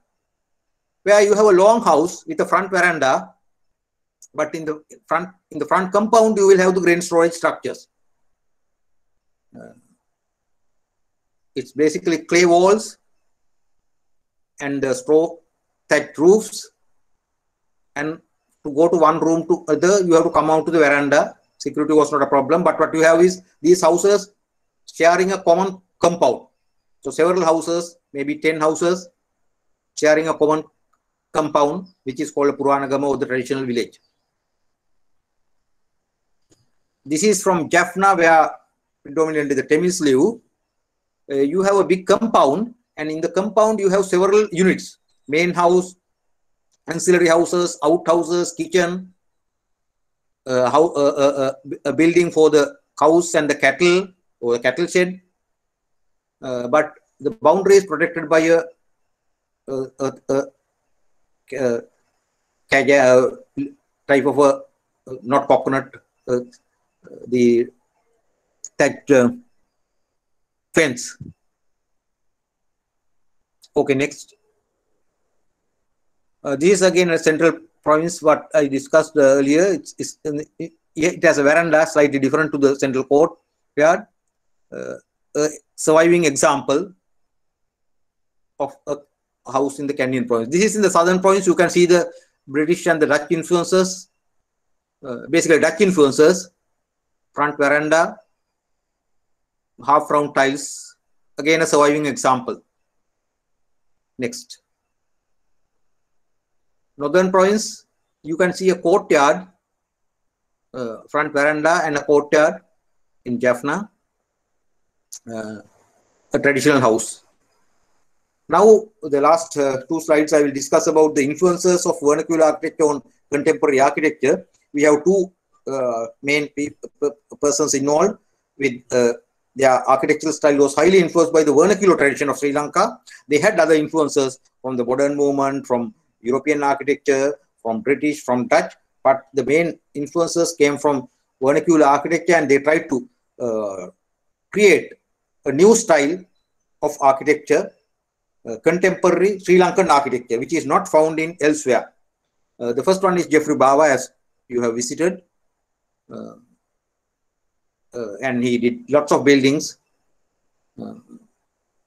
where you have a long house with a front veranda but in the front in the front compound you will have the grain storage structures. Uh, it's basically clay walls and the straw thatched roofs and to go to one room to other you have to come out to the veranda security was not a problem but what you have is these houses sharing a common compound so several houses maybe 10 houses sharing a common compound which is called a Puranagama or the traditional village. This is from Jaffna where predominantly the Tamils live. Uh, you have a big compound and in the compound you have several units. Main house ancillary houses, outhouses, kitchen, uh, how, uh, uh, uh, a building for the cows and the cattle or the cattle shed. Uh, but the boundary is protected by a, a, a, a, a type of a not coconut, uh, the that uh, fence. Okay, next. Uh, this is again a central province what I discussed earlier. It's, it's it, it has a veranda slightly different to the central courtyard. Uh, a surviving example of a house in the Kandyan province. This is in the southern province. You can see the British and the Dutch influences. Uh, basically, Dutch influences. Front veranda, half round tiles. Again, a surviving example. Next. Northern province, you can see a courtyard, uh, front veranda and a courtyard in Jaffna, a traditional house. Now, the last uh, two slides, I will discuss about the influences of vernacular architecture on contemporary architecture. We have two uh, main persons involved with uh, their architectural style was highly influenced by the vernacular tradition of Sri Lanka. They had other influences from the modern movement, from European architecture, from British, from Dutch, but the main influences came from vernacular architecture and they tried to uh, create a new style of architecture, uh, contemporary Sri Lankan architecture, which is not found in elsewhere. Uh, the first one is Geoffrey Bawa, as you have visited. Uh, uh, and he did lots of buildings uh,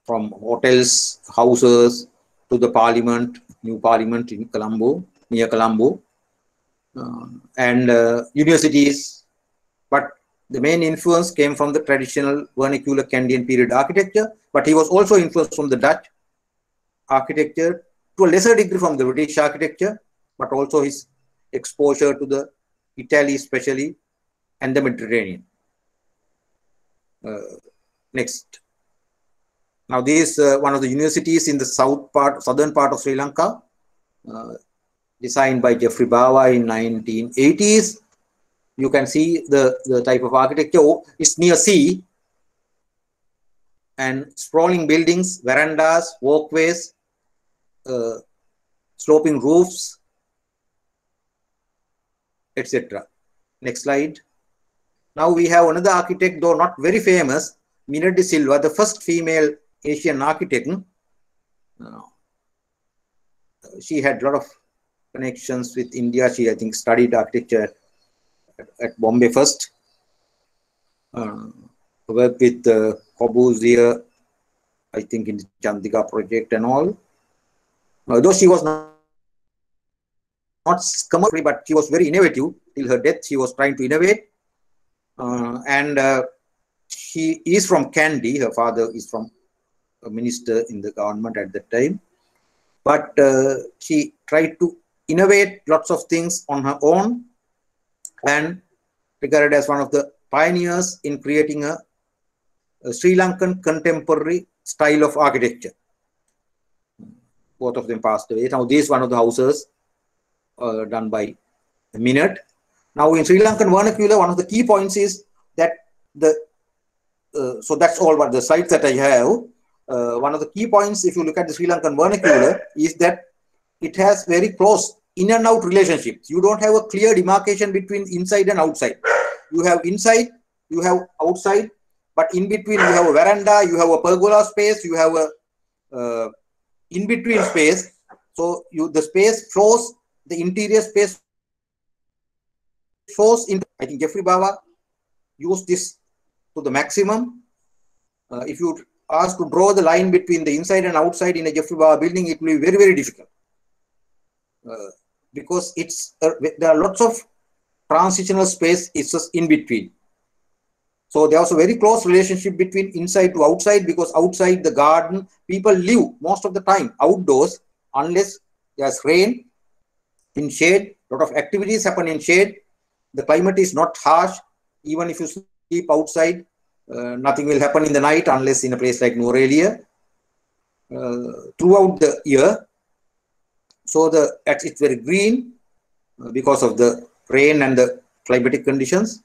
from hotels, houses to the parliament, new parliament in Colombo, near Colombo, uh, and universities. But the main influence came from the traditional vernacular Kandyan period architecture, but he was also influenced from the Dutch architecture, to a lesser degree from the British architecture, but also his exposure to the Italy especially and the Mediterranean. Uh, next. Now, this is uh, one of the universities in the south part, southern part of Sri Lanka, uh, designed by Geoffrey Bawa in 1980s. You can see the, the type of architecture. Oh, it's near sea and sprawling buildings, verandas, walkways, uh, sloping roofs, etc. Next slide. Now we have another architect, though not very famous, Minnette de Silva, the first female Asian architect. She had a lot of connections with India. She, I think, studied architecture at, Bombay first. Uh, worked with uh, Corbusier, I think, in the Chandigarh project and all. Uh, though she was not, not commercial, but she was very innovative. Till her death, she was trying to innovate. Uh, and uh, she is from Kandy. Her father is from a minister in the government at that time. But uh, she tried to innovate lots of things on her own and regarded as one of the pioneers in creating a, a Sri Lankan contemporary style of architecture. Both of them passed away. Now, this is one of the houses uh, done by Minnette. Now, in Sri Lankan vernacular, one of the key points is that the uh, so that's all what the slides that I have. Uh, one of the key points, if you look at the Sri Lankan vernacular, is that it has very close in and out relationships. You don't have a clear demarcation between inside and outside. You have inside, you have outside, but in between you have a veranda, you have a pergola space, you have a uh, in between space. So you the space flows, the interior space flows into. I think Geoffrey Bawa used this to the maximum. Uh, if you ask to draw the line between the inside and outside in a Geoffrey Bawa building, it will be very, very difficult. Uh, because it's uh, there are lots of transitional space it's just in between. So there's a very close relationship between inside to outside because outside the garden, people live most of the time outdoors unless there's rain, in shade, A lot of activities happen in shade. The climate is not harsh. Even if you sleep outside, uh, nothing will happen in the night unless in a place like Nuwara Eliya. Uh, throughout the year, so the at it's very green uh, because of the rain and the climatic conditions.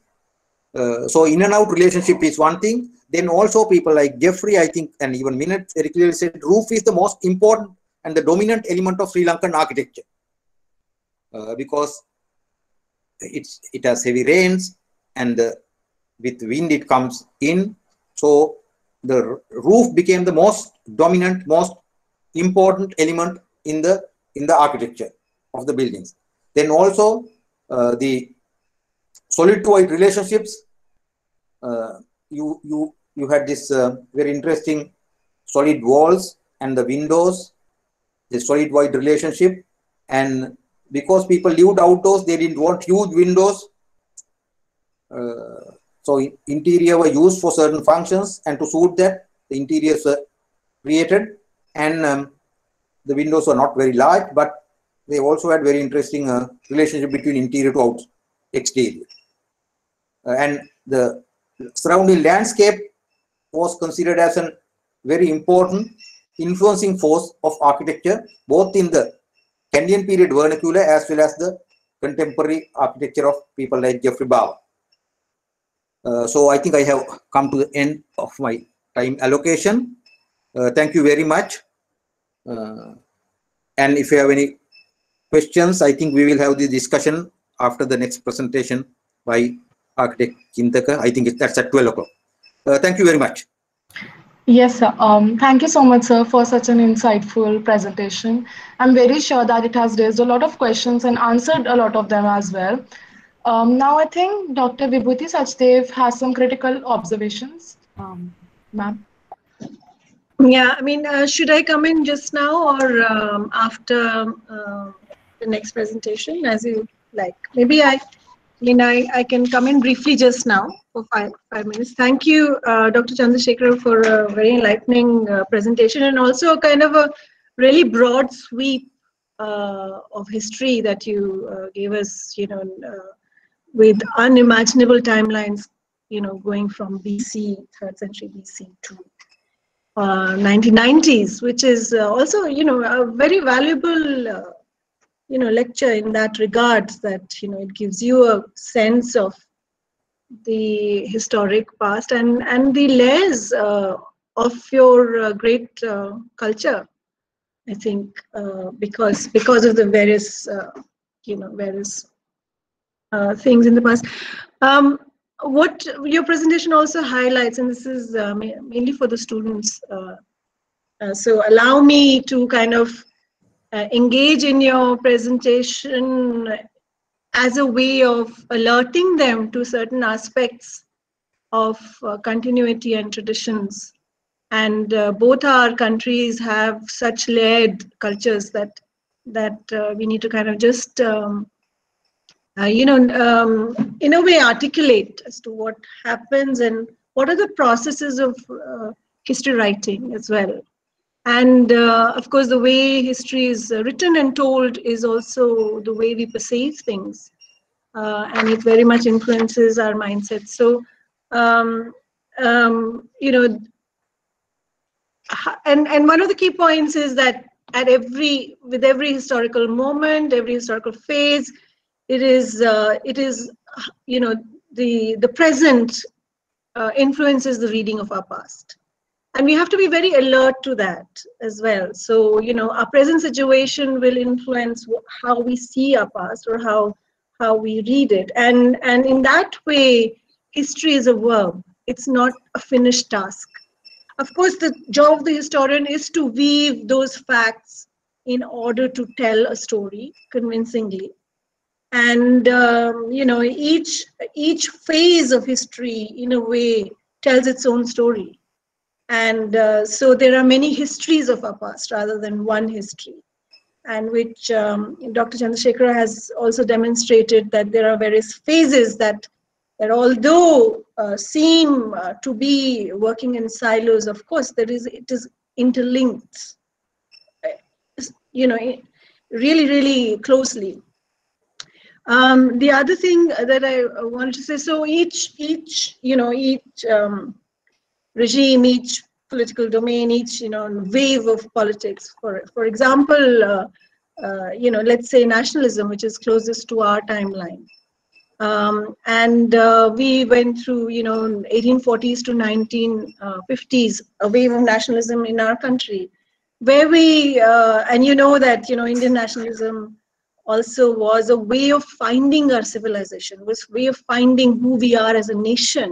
Uh, so in and out relationship is one thing. Then also people like Geoffrey, I think, and even Minnette very clearly said roof is the most important and the dominant element of Sri Lankan architecture uh, because it's it has heavy rains and the, with wind it comes in. So the roof became the most dominant, most important element in the in the architecture of the buildings. Then also uh, the solid to white relationships. Uh, you you you had this uh, very interesting solid walls and the windows, the solid white relationship, and because people lived outdoors, they didn't want huge windows. Uh, so interior were used for certain functions, and to suit that, the interiors were created, and um, the windows were not very large, but they also had very interesting uh, relationship between interior to out exterior. Uh, and the surrounding landscape was considered as a very important influencing force of architecture, both in the Kandyan period vernacular as well as the contemporary architecture of people like Geoffrey Bawa. Uh, so I think I have come to the end of my time allocation. Uh, thank you very much. Uh, and if you have any questions, I think we will have the discussion after the next presentation by architect Chintaka. I think that's at 12 o'clock. Uh, thank you very much. Yes, sir. Um, thank you so much, sir, for such an insightful presentation. I'm very sure that it has raised a lot of questions and answered a lot of them as well. Um, now, I think Dr. Vibhuti Sachdev has some critical observations. Um, Ma'am. Yeah, I mean, uh, should I come in just now or um, after uh, the next presentation, as you like? Maybe I, I mean, I, I can come in briefly just now for five, five minutes. Thank you, uh, Dr. Chandrasekara, for a very enlightening uh, presentation and also a kind of a really broad sweep uh, of history that you uh, gave us, you know, with unimaginable timelines, you know, going from BC, third century BC to 1990s, which is also, you know, a very valuable you know lecture in that regard that you know it gives you a sense of the historic past and and the layers uh, of your uh, great uh, culture i think uh, because because of the various uh, you know various uh, things in the past. Um, what your presentation also highlights and this is mainly for the students so allow me to kind of engage in your presentation as a way of alerting them to certain aspects of uh, continuity and traditions. And uh, both our countries have such layered cultures that that uh, we need to kind of just, um, uh, you know, um, in a way articulate as to what happens and what are the processes of uh, history writing as well. And uh, of course, the way history is written and told is also the way we perceive things. Uh, and it very much influences our mindset. So, um, um, you know, and, and one of the key points is that at every, with every historical moment, every historical phase, it is, uh, it is, you know, the, the present uh, influences the reading of our past. And we have to be very alert to that as well. So you know our present situation will influence how we see our past or how how we read it. And and in that way history is a verb it's not a finished task. Of course the job of the historian is to weave those facts in order to tell a story convincingly and um, you know each each phase of history in a way tells its own story and uh, so there are many histories of our past rather than one history, and which um, Dr. Chandrasekara has also demonstrated that there are various phases that, that although uh, seem uh, to be working in silos, of course, there is it is interlinked, you know, really, really closely. Um, the other thing that I wanted to say, so each, each, you know, each um, regime, each political domain, each you know wave of politics. For for example, uh, uh, you know, let's say nationalism, which is closest to our timeline. Um, and uh, we went through, you know, 1840s to 1950s, a wave of nationalism in our country, where we, uh, and you know that, you know, Indian nationalism also was a way of finding our civilization, was way of finding who we are as a nation.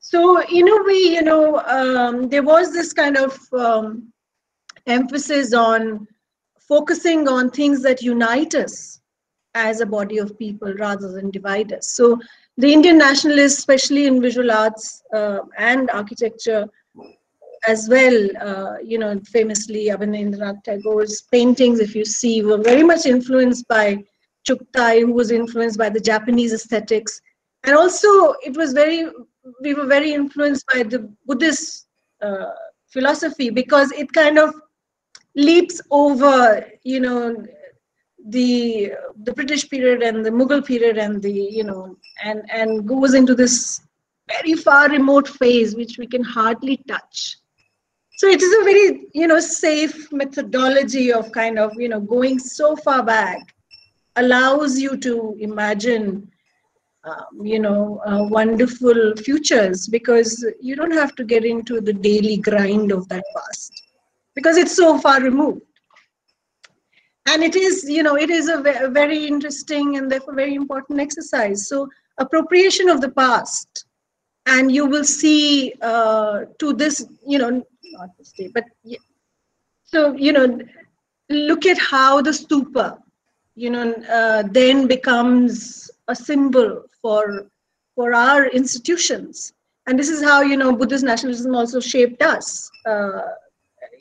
So in a way, you know, um, there was this kind of um, emphasis on focusing on things that unite us as a body of people rather than divide us. So the Indian nationalists, especially in visual arts uh, and architecture, as well, uh, you know, famously Abanindranath Tagore's paintings, if you see, were very much influenced by Chughtai, who was influenced by the Japanese aesthetics. And also, it was very, we were very influenced by the Buddhist uh, philosophy because it kind of leaps over, you know, the the British period and the Mughal period and the you know and and goes into this very far remote phase which we can hardly touch. So it is a very you know safe methodology of kind of you know going so far back allows you to imagine um, you know uh, wonderful futures because you don't have to get into the daily grind of that past because it's so far removed. And it is you know it is a very interesting and therefore very important exercise. So appropriation of the past and you will see uh, to this you know but so you know look at how the stupa you know uh, then becomes a symbol for for our institutions. And this is how you know buddhist nationalism also shaped us. Uh,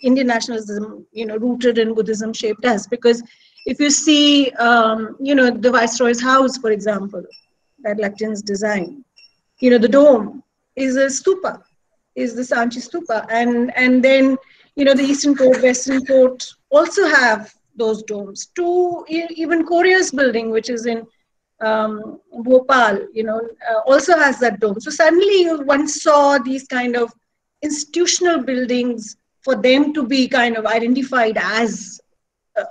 Indian nationalism, you know, rooted in Buddhism shaped us. Because if you see, um, you know, the Viceroy's house, for example, that Lutyens designed, you know, the dome is a stupa, is the Sanchi stupa. And, and then, you know, the Eastern Court, Western Court also have those domes. To even Correa's building, which is in um, Bhopal, you know, uh, also has that dome. So suddenly one saw these kind of institutional buildings for them to be kind of identified as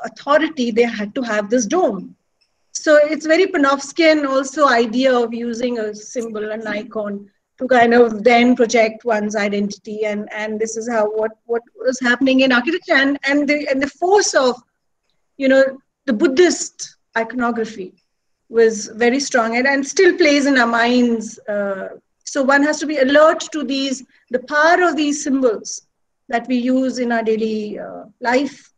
authority, they had to have this dome. So it's very Panofskian also idea of using a symbol, an icon, to kind of then project one's identity, and and this is how what what was happening in architecture, and and the and the force of, you know, the Buddhist iconography was very strong and, and still plays in our minds. Uh, so one has to be alert to these, the power of these symbols that we use in our daily uh, life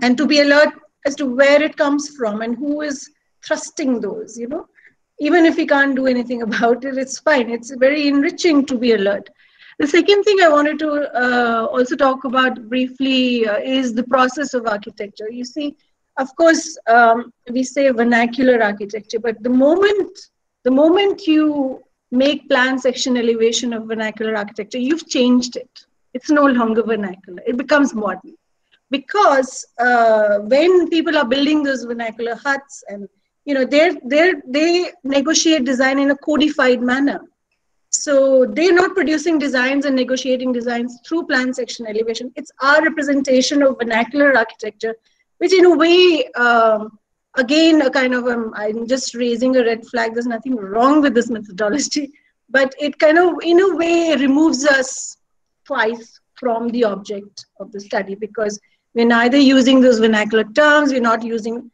and to be alert as to where it comes from and who is thrusting those you know even if we can't do anything about it it's fine it's very enriching to be alert the second thing i wanted to uh, also talk about briefly uh, is the process of architecture you see of course um, we say vernacular architecture but the moment the moment you make plan section elevation of vernacular architecture you've changed it it's no longer vernacular. It becomes modern. Because uh, when people are building those vernacular huts and you know they they they negotiate design in a codified manner. So they're not producing designs and negotiating designs through plan section elevation. It's our representation of vernacular architecture, which in a way, um, again, a kind of, um, I'm just raising a red flag. There's nothing wrong with this methodology, but it kind of, in a way, removes us twice from the object of the study because we're neither using those vernacular terms, we're not using,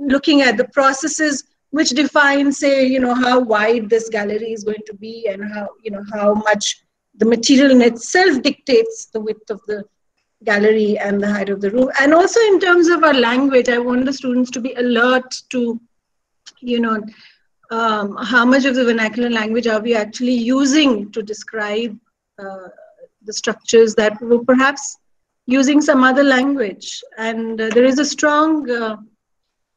looking at the processes which define, say, you know, how wide this gallery is going to be and how, you know, how much the material in itself dictates the width of the gallery and the height of the room And also in terms of our language, I want the students to be alert to, you know, um, how much of the vernacular language are we actually using to describe uh, the structures that were perhaps using some other language. And uh, there is a strong uh,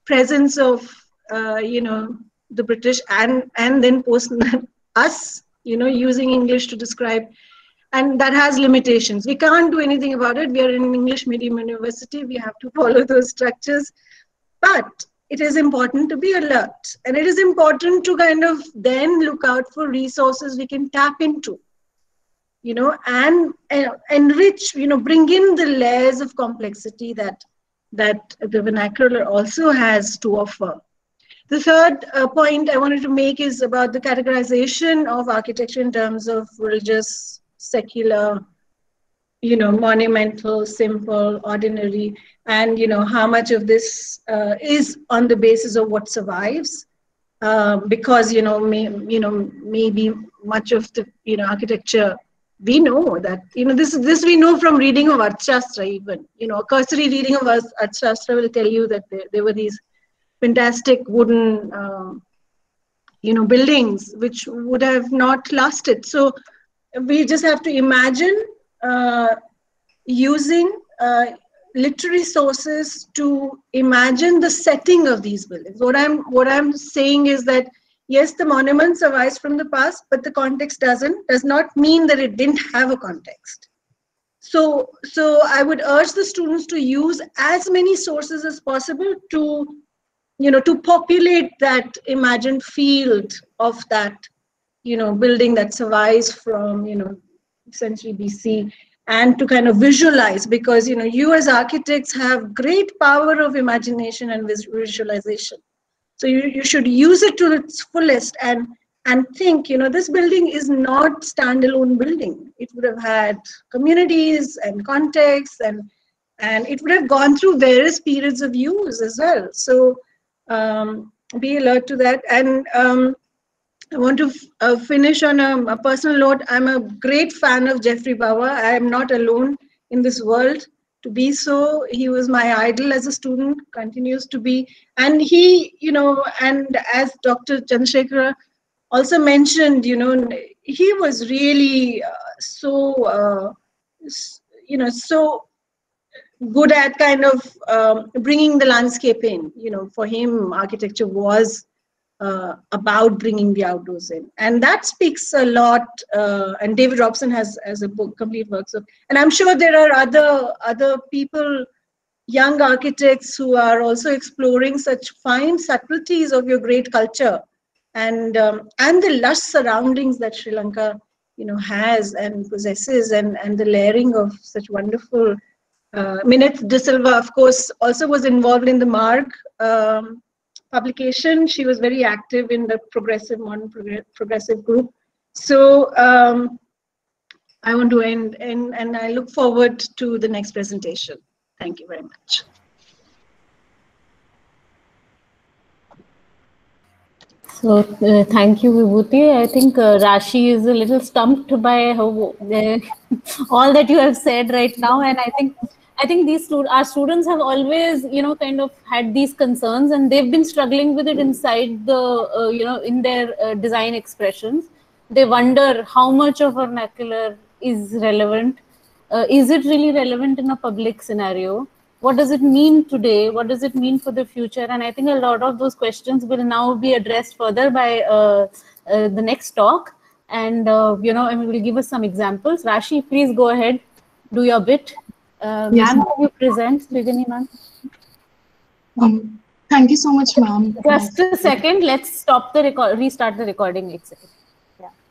presence of, uh, you know, the British and, and then post us, you know, using English to describe. And that has limitations. We can't do anything about it. We are in an English medium university. We have to follow those structures. But it is important to be alert. And it is important to kind of then look out for resources we can tap into you know, and uh, enrich, you know, bring in the layers of complexity that that the vernacular also has to offer. The third uh, point I wanted to make is about the categorization of architecture in terms of religious, secular, you know, monumental, simple, ordinary, and you know how much of this uh, is on the basis of what survives, uh, because you know, may, you know, maybe much of the you know architecture we know that you know this this we know from reading of Arthashastra even. You know a cursory reading of Arthashastra will tell you that there, there were these fantastic wooden um, you know buildings which would have not lasted. So we just have to imagine uh, using uh, literary sources to imagine the setting of these buildings. What i'm what i'm saying is that yes, the monument survives from the past, but the context doesn't, does not mean that it didn't have a context. So, so I would urge the students to use as many sources as possible to, you know, to populate that imagined field of that, you know, building that survives from, you know, century BC and to kind of visualize because, you know, you as architects have great power of imagination and visualization so you, you should use it to its fullest and and think, you know, this building is not standalone building. It would have had communities and contexts and and it would have gone through various periods of use as well. So um, be alert to that. And um, I want to uh, finish on a, a, personal note. I'm a great fan of Geoffrey Bawa. I am not alone in this world to be so. He was my idol as a student, continues to be. And he, you know, and as Dr. Chandrasekara also mentioned, you know, he was really uh, so, uh, you know, so good at kind of um, bringing the landscape in. You know, for him, architecture was uh, about bringing the outdoors in. And that speaks a lot uh, and david robson has has a book complete works of and i'm sure there are other other people young architects who are also exploring such fine subtleties of your great culture and um, and the lush surroundings that sri lanka you know has and possesses and and the layering of such wonderful uh, De Silva, of course, also was involved in the MARG um, publication. She was very active in the progressive modern progressive group. So um, I want to end, and, and I look forward to the next presentation. Thank you very much. So uh, thank you, Vibhuti. I think uh, Rashi is a little stumped by how, uh, all that you have said right now, and I think I think these our students have always, you know, kind of had these concerns, and they've been struggling with it inside the, uh, you know, in their uh, design expressions. They wonder how much of vernacular is relevant. Uh, is it really relevant in a public scenario? What does it mean today? What does it mean for the future? And I think a lot of those questions will now be addressed further by uh, uh, the next talk. And uh, you know, and we'll give us some examples. Rashi, please go ahead, do your bit. Uh, yes, ma'am, you present, Srijani ma'am? Um, thank you so much, ma'am. Just a second. Let's stop the record, restart the recording. Seconds.